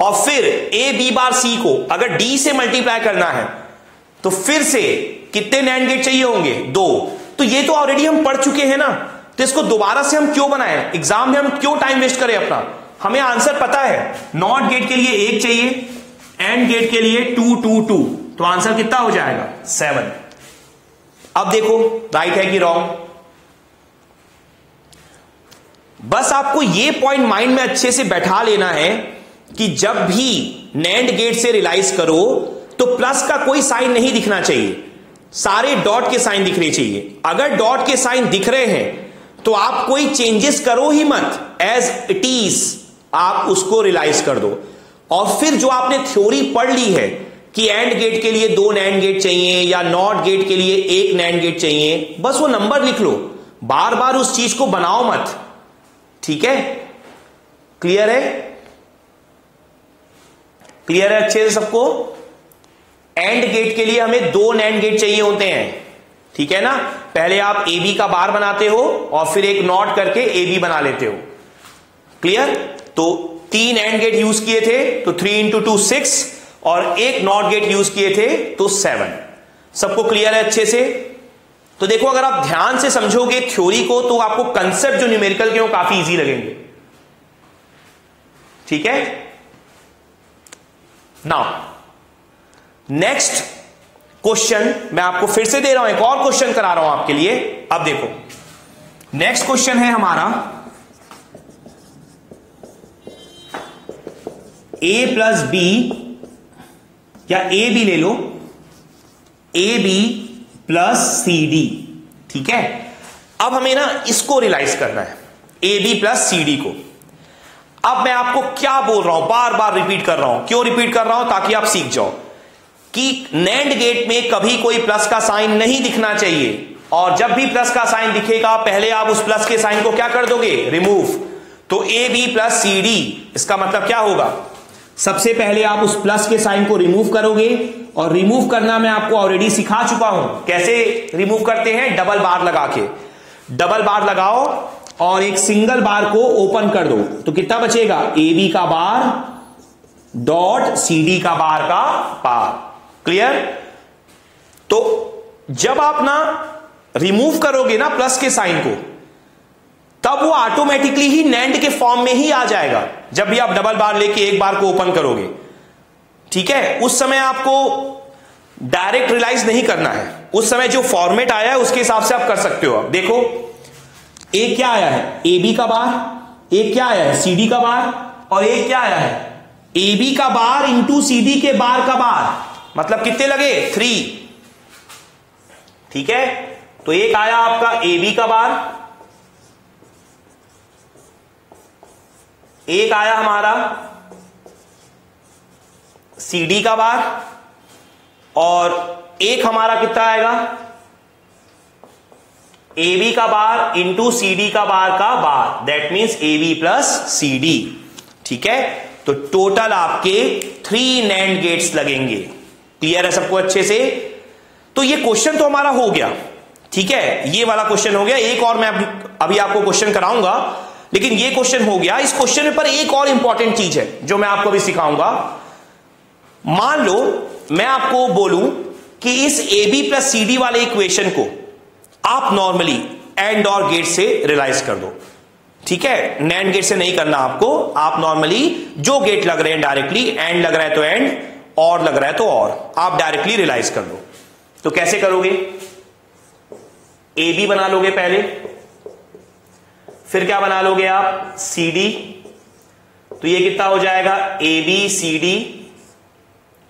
और फिर ए बी बार सी को अगर डी से मल्टीप्लाई करना है तो फिर से कितने नैंड गेट चाहिए होंगे? दो। तो ये तो ऑलरेडी हम पढ़ चुके हैं ना। तो इसको दोबारा से हम क्यों बनाए? एग्ज़ाम में हम क्यों टाइम वेस्ट करें अपना? हमें आंसर पता है। नॉट गेट के लिए एक चाहिए एंड गेट के लिए टू टू टू तो आंसर कितना हो जाएगा? सेवन अब देखो राइट है कि रॉन्ग बस आपको यह पॉइंट माइंड में अच्छे से बैठा लेना है कि जब भी नैंड गेट से रिलाइज करो तो प्लस का कोई साइन नहीं दिखना चाहिए। सारे डॉट के साइन दिखने चाहिए। अगर डॉट के साइन दिख रहे हैं तो आप कोई चेंजेस करो ही मत। एज इट इज़ आप उसको रिलाइज कर दो। और फिर जो आपने थ्योरी पढ़ ली है कि एंड गेट के लिए दो नैंड गेट चाहिए या नॉट गेट के लिए एक नैंड गेट चाहिए, बस वो नंबर लिख लो। बार बार उस चीज़ को बनाओ मत। ठीक है? क्लियर है? क्लियर है अच्छे से सबको? एंड गेट के लिए हमें दो नैंड गेट चाहिए होते हैं। ठीक है ना? पहले आप ए बी का बार बनाते हो और फिर एक नॉट करके ए बी बना लेते हो। क्लियर तो तीन एंड गेट यूज़ किए थे तो थ्री इंटू टू सिक्स और एक नॉट गेट यूज़ किए थे तो सेवन सबको क्लियर है अच्छे से? तो देखो, अगर आप ध्यान से समझोगे थ्योरी को तो आपको कंसेप्ट जो न्यूमेरिकल के हो काफ़ी इजी लगेंगे। ठीक है? नाउ नेक्स्ट क्वेश्चन मैं आपको फिर से दे रहा हूँ, एक और क्वेश्चन करा रहा हूँ आपके लिए। अब देखो नेक्स्ट क्वेश्चन है हमारा ए प्लस बी या ए बी ले लो। A B plus C D ठीक है? अब हमें ना इसको रियलाइज़ करना है। A B plus C D को। अब मैं आपको क्या बोल रहा हूँ? बार बार रिपीट कर रहा हूँ। क्यों रिपीट कर रहा हूँ? ताकि आप सीख जाओ। कि नैंड गेट में कभी कोई प्लस का साइन नहीं दिखना चाहिए। और जब भी प्लस का साइन दिखेगा, पहले आप उस प्लस के साइन को क्या कर दोगे? रिमूव तो A B plus C D इसका मतलब क्या होगा? सबसे पहले आप उस प्लस के साइन को रिमूव करोगे और रिमूव करना मैं आपको ऑलरेडी सिखा चुका हूँ। कैसे रिमूव करते हैं? डबल बार लगा के। डबल बार लगाओ और एक सिंगल बार को ओपन कर दो। तो कितना बचेगा? ए बी का बार डॉट सी डी का बार का बार क्लियर तो जब आप ना रिमूव करोगे ना प्लस के साइन को तब वो ऑटोमेटिकली ही नैंड के फॉर्म में ही आ जाएगा, जब भी आप डबल बार लेके एक बार को ओपन करोगे। ठीक है? उस समय आपको डायरेक्ट रिलाइज नहीं करना है। उस समय जो फॉर्मेट आया है, उसके हिसाब से आप कर सकते हो आप। देखो एक क्या आया है? ए बी का बार एक क्या आया है? सी डी का बार और एक क्या आया है? ए बी का बार इंटू सी डी के बार का बार मतलब कितने लगे? थ्री ठीक है? तो एक आया आपका ए बी का बार एक आया हमारा सी डी का बार, और एक हमारा कितना आएगा? ए बी का बार इंटू सी डी का बार का bar. That means A B plus C D ठीक है? तो टोटल आपके थ्री नैंड गेट्स लगेंगे. क्लियर है सबको अच्छे से? तो ये क्वेश्चन तो हमारा हो गया. ठीक है? ये वाला क्वेश्चन हो गया. एक और मैं अभी आपको क्वेश्चन कराऊँगा. लेकिन ये क्वेश्चन हो गया। इस क्वेश्चन पर एक और इंपॉर्टेंट चीज़ है, जो मैं आपको भी सिखाऊँगा। मान लो, मैं आपको बोलूँ कि इस A B plus C D वाले इक्वेशन को आप नॉर्मली एंड और गेट से रियलाइज़ कर दो। ठीक है? नैंड गेट से नहीं करना आपको। आप नॉर्मली जो गेट लग रहे हैं डायरेक्टली एंड लग रहा है तो एंड और लग रहा है तो और आप डायरेक्टली रियलाइज़ कर दो। तो कैसे करोगे? ए बी बना लोगे पहले। फिर क्या बना लोगे आप? सी डी तो ये कितना हो जाएगा? ए बी सी डी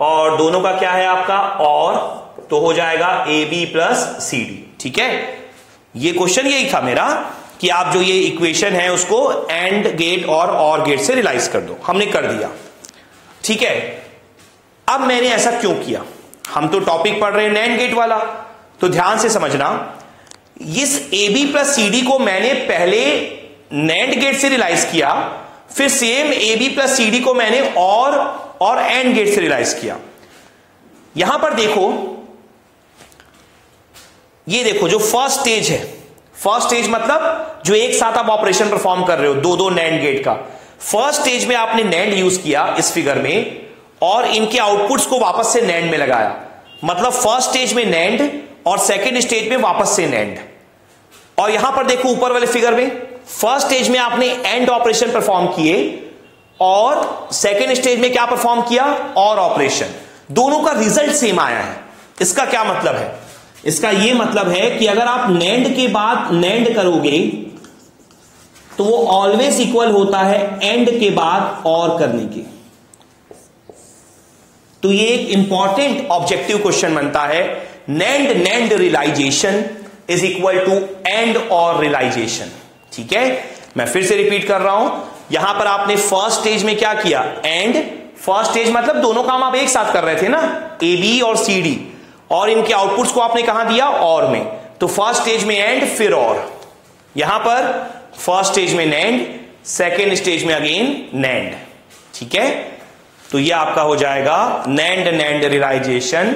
और दोनों का क्या है आपका? और तो हो जाएगा A B plus C D ठीक है? ये क्वेश्चन यही था मेरा कि आप जो ये इक्वेशन है उसको एंड गेट और और गेट से रिलाइज कर दो। हमने कर दिया। ठीक है? अब मैंने ऐसा क्यों किया? हम तो टॉपिक पढ़ रहे हैं नैंड गेट वाला। तो ध्यान से समझना इस A B plus C D को मैंने पहले नैंड गेट से रिलाइज किया, फिर same A B plus C D को मैंने और और एंड गेट से रिलाइज किया। यहाँ पर देखो, ये देखो जो फ़र्स्ट स्टेज है। फ़र्स्ट स्टेज मतलब जो एक साथ आप ऑपरेशन परफॉर्म कर रहे हो, दो दो नैंड गेट का। फ़र्स्ट स्टेज में आपने नैंड यूज़ किया इस फिगर में और इनके आउटपुट्स को वापस से नैंड में लगाया। मतलब फ़र्स्ट स्टेज में नैंड और सेकेंड स्टेज में वापस से नैंड और यहाँ पर देखो ऊपर वाले फिगर में फ़र्स्ट स्टेज में आपने एंड ऑपरेशन परफॉर्म किए और सेकेंड स्टेज में क्या परफॉर्म किया? और ऑपरेशन दोनों का रिज़ल्ट सेम आया है. इसका क्या मतलब है? इसका यह मतलब है कि अगर आप नैंड के बाद नैंड करोगे तो वो ऑलवेज इक्वल होता है एंड के बाद और करने के. तो ये एक इंपॉर्टेंट ऑब्जेक्टिव क्वेश्चन बनता है NAND NAND realisation is equal to AND OR realisation ठीक है? मैं फिर से रिपीट कर रहा हूँ। यहाँ पर आपने फ़र्स्ट स्टेज में क्या किया? एंड फ़र्स्ट स्टेज मतलब दोनों काम आप एक साथ कर रहे थे ना? ए बी और सी डी और इनके आउटपुट्स को आपने कहा दिया? और में। तो फ़र्स्ट स्टेज में एंड फिर और यहाँ पर फ़र्स्ट स्टेज में नैंड सेकेंड स्टेज में अगेन नैंड ठीक है? तो यह आपका हो जाएगा NAND NAND realisation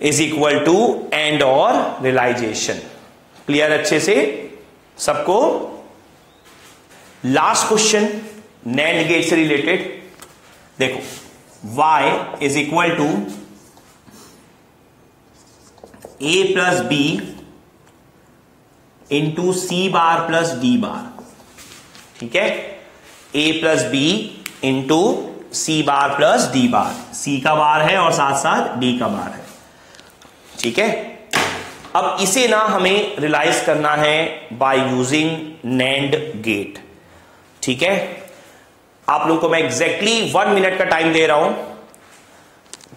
is equal to AND OR realisation clear अच्छे से? सबको? लास्ट क्वेश्चन नैंड गेट से रिलेटेड देखो, y is equal to A plus B into C bar plus D bar ठीक है? A plus B into C bar plus D bar C का बार है और साथ साथ डी का बार है. ठीक है? अब इसे ना हमें रिलाइज करना है बाय यूजिंग नैंड गेट ठीक है? आप लोगों को मैं एग्जैक्टली वन मिनट का टाइम दे रहा हूँ।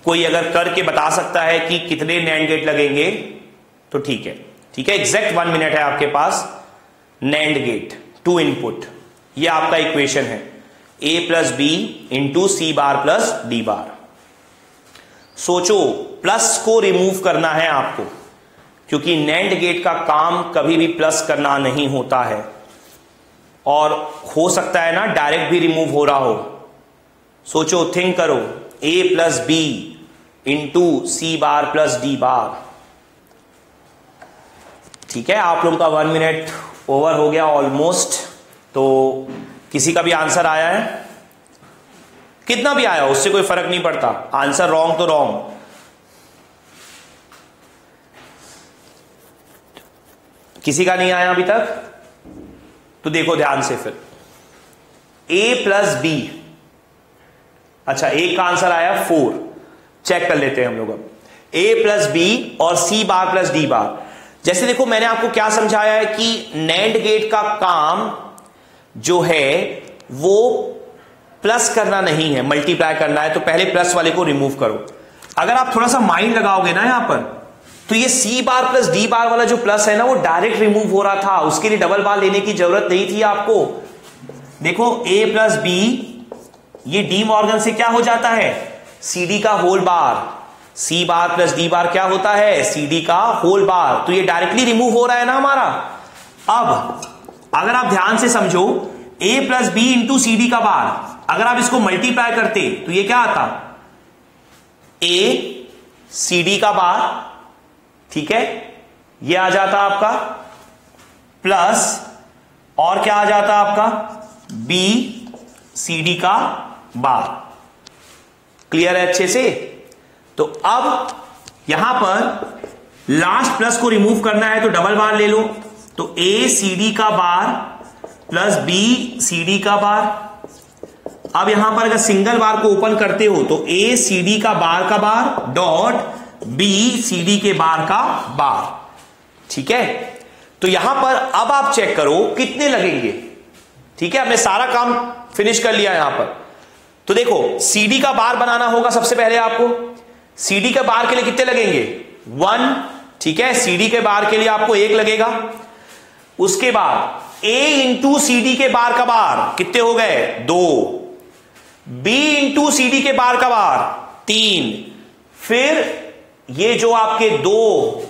कोई अगर करके बता सकता है कि कितने नैंड गेट लगेंगे तो ठीक है। ठीक है? एग्जैक्ट वन मिनट है आपके पास। नैंड गेट टू इनपुट ये आपका इक्वेशन है। A plus B into C bar plus D bar सोचो प्लस को रिमूव करना है आपको, क्योंकि नैंड गेट का काम कभी भी प्लस करना नहीं होता है। और हो सकता है ना डायरेक्ट भी रिमूव हो रहा हो। सोचो थिंक करो A plus B into C bar plus D bar ठीक है, आप लोगों का वन मिनट ओवर हो गया ऑलमोस्ट तो किसी का भी आंसर आया है? कितना भी आया, उससे कोई फ़र्क नहीं पड़ता। आंसर रॉन्ग तो रॉन्ग किसी का नहीं आया अभी तक? तो देखो ध्यान से फिर। ए प्लस बी अच्छा एक का आंसर आया फोर चेक कर लेते हैं हम लोग अब। ए प्लस बी और सी बार प्लस डी बार जैसे देखो, मैंने आपको क्या समझाया है कि नैंड गेट का काम जो है, वो प्लस करना नहीं है मल्टीप्लाई करना है तो पहले प्लस वाले को रिमूव करो। अगर आप थोड़ा सा माइंड लगाओगे ना यहाँ पर तो ये सी बार प्लस डी बार वाला जो प्लस है ना, वो डायरेक्ट रिमूव हो रहा था। उसके लिए डबल बार लेने की ज़रूरत नहीं थी आपको। देखो ए प्लस बी ये डी मॉर्गन से क्या हो जाता है? सी डी का whole bar C bar plus D bar क्या होता है? सी डी का होल बार तो ये डायरेक्टली रिमूव हो रहा है ना हमारा। अब, अगर आप ध्यान से समझो A plus B into C D का बार अगर आप इसको मल्टीप्लाई करते तो ये क्या आता? ए सी डी का बार, ठीक है? ये आ जाता आपका प्लस और क्या आ जाता आपका? बी सी डी का बार। क्लियर है अच्छे से? तो अब यहाँ पर लास्ट प्लस को रिमूव करना है तो डबल बार ले लो। तो ए सी डी का bar plus B C D का बार। अब यहाँ पर अगर सिंगल बार को ओपन करते हो तो ए सी डी का बार का bar, dot B C D के बार का बार। ठीक है? तो यहाँ पर अब आप चेक करो कितने लगेंगे। ठीक है? हमने सारा काम फिनिश कर लिया यहाँ पर। तो देखो सीडी का बार बनाना होगा सबसे पहले आपको। सीडी के बार के लिए कितने लगेंगे? वन। ठीक है? सीडी के बार के लिए आपको एक लगेगा। उसके बाद ए इंटू सीडी के बार का बार कितने हो गए? दो। बी इंटू सी डी के बार का बार, तीन। फिर ये जो आपके दो,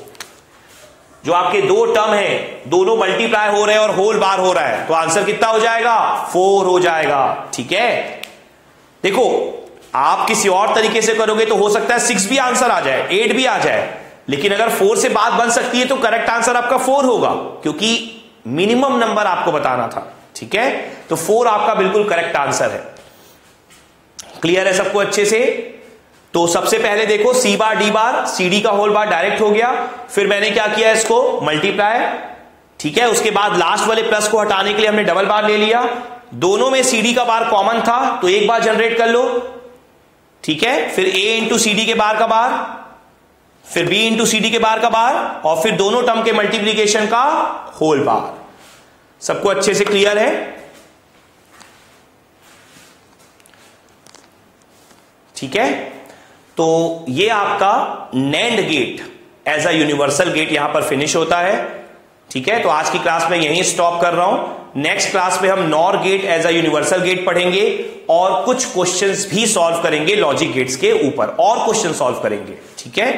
जो आपके दो टर्म है, दोनों मल्टीप्लाई हो रहे हैं और होल बार हो रहा है तो आंसर कितना हो जाएगा? फोर हो जाएगा। ठीक है? देखो, आप किसी और तरीके से करोगे तो हो सकता है सिक्स भी आंसर आ जाए, एट भी आ जाए, लेकिन अगर फोर से बात बन सकती है तो करेक्ट आंसर आपका फोर होगा, क्योंकि मिनिमम नंबर आपको बताना था। ठीक है? तो फोर आपका बिल्कुल करेक्ट आंसर है। क्लियर है सबको अच्छे से? तो सबसे पहले देखो C bar D bar C D का होल बार डायरेक्ट हो गया। फिर मैंने क्या किया इसको? मल्टीप्लाई ठीक है? उसके बाद लास्ट वाले प्लस को हटाने के लिए हमने डबल बार ले लिया। दोनों में सीडी का बार कॉमन था तो एक बार जनरेट कर लो। ठीक है? फिर ए इंटू सी डी के बार का बार फिर बी इंटू सी डी के बार का बार और फिर दोनों टर्म के मल्टीप्लीकेशन का होल बार सबको अच्छे से क्लियर है? ठीक है? तो ये आपका NAND gate as a universal gate यहाँ पर फिनिश होता है, ठीक है? तो आज की क्लास में यहीं स्टॉप कर रहा हूँ। नेक्स्ट क्लास में हम nor gate as a universal gate पढ़ेंगे और कुछ क्वेश्चंस भी सॉल्व करेंगे लॉजिक गेट्स के ऊपर। और क्वेश्चन सॉल्व करेंगे, ठीक है?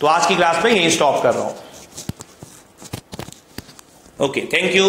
तो आज की क्लास में यहीं स्टॉप कर रहा हूँ। Okay thank you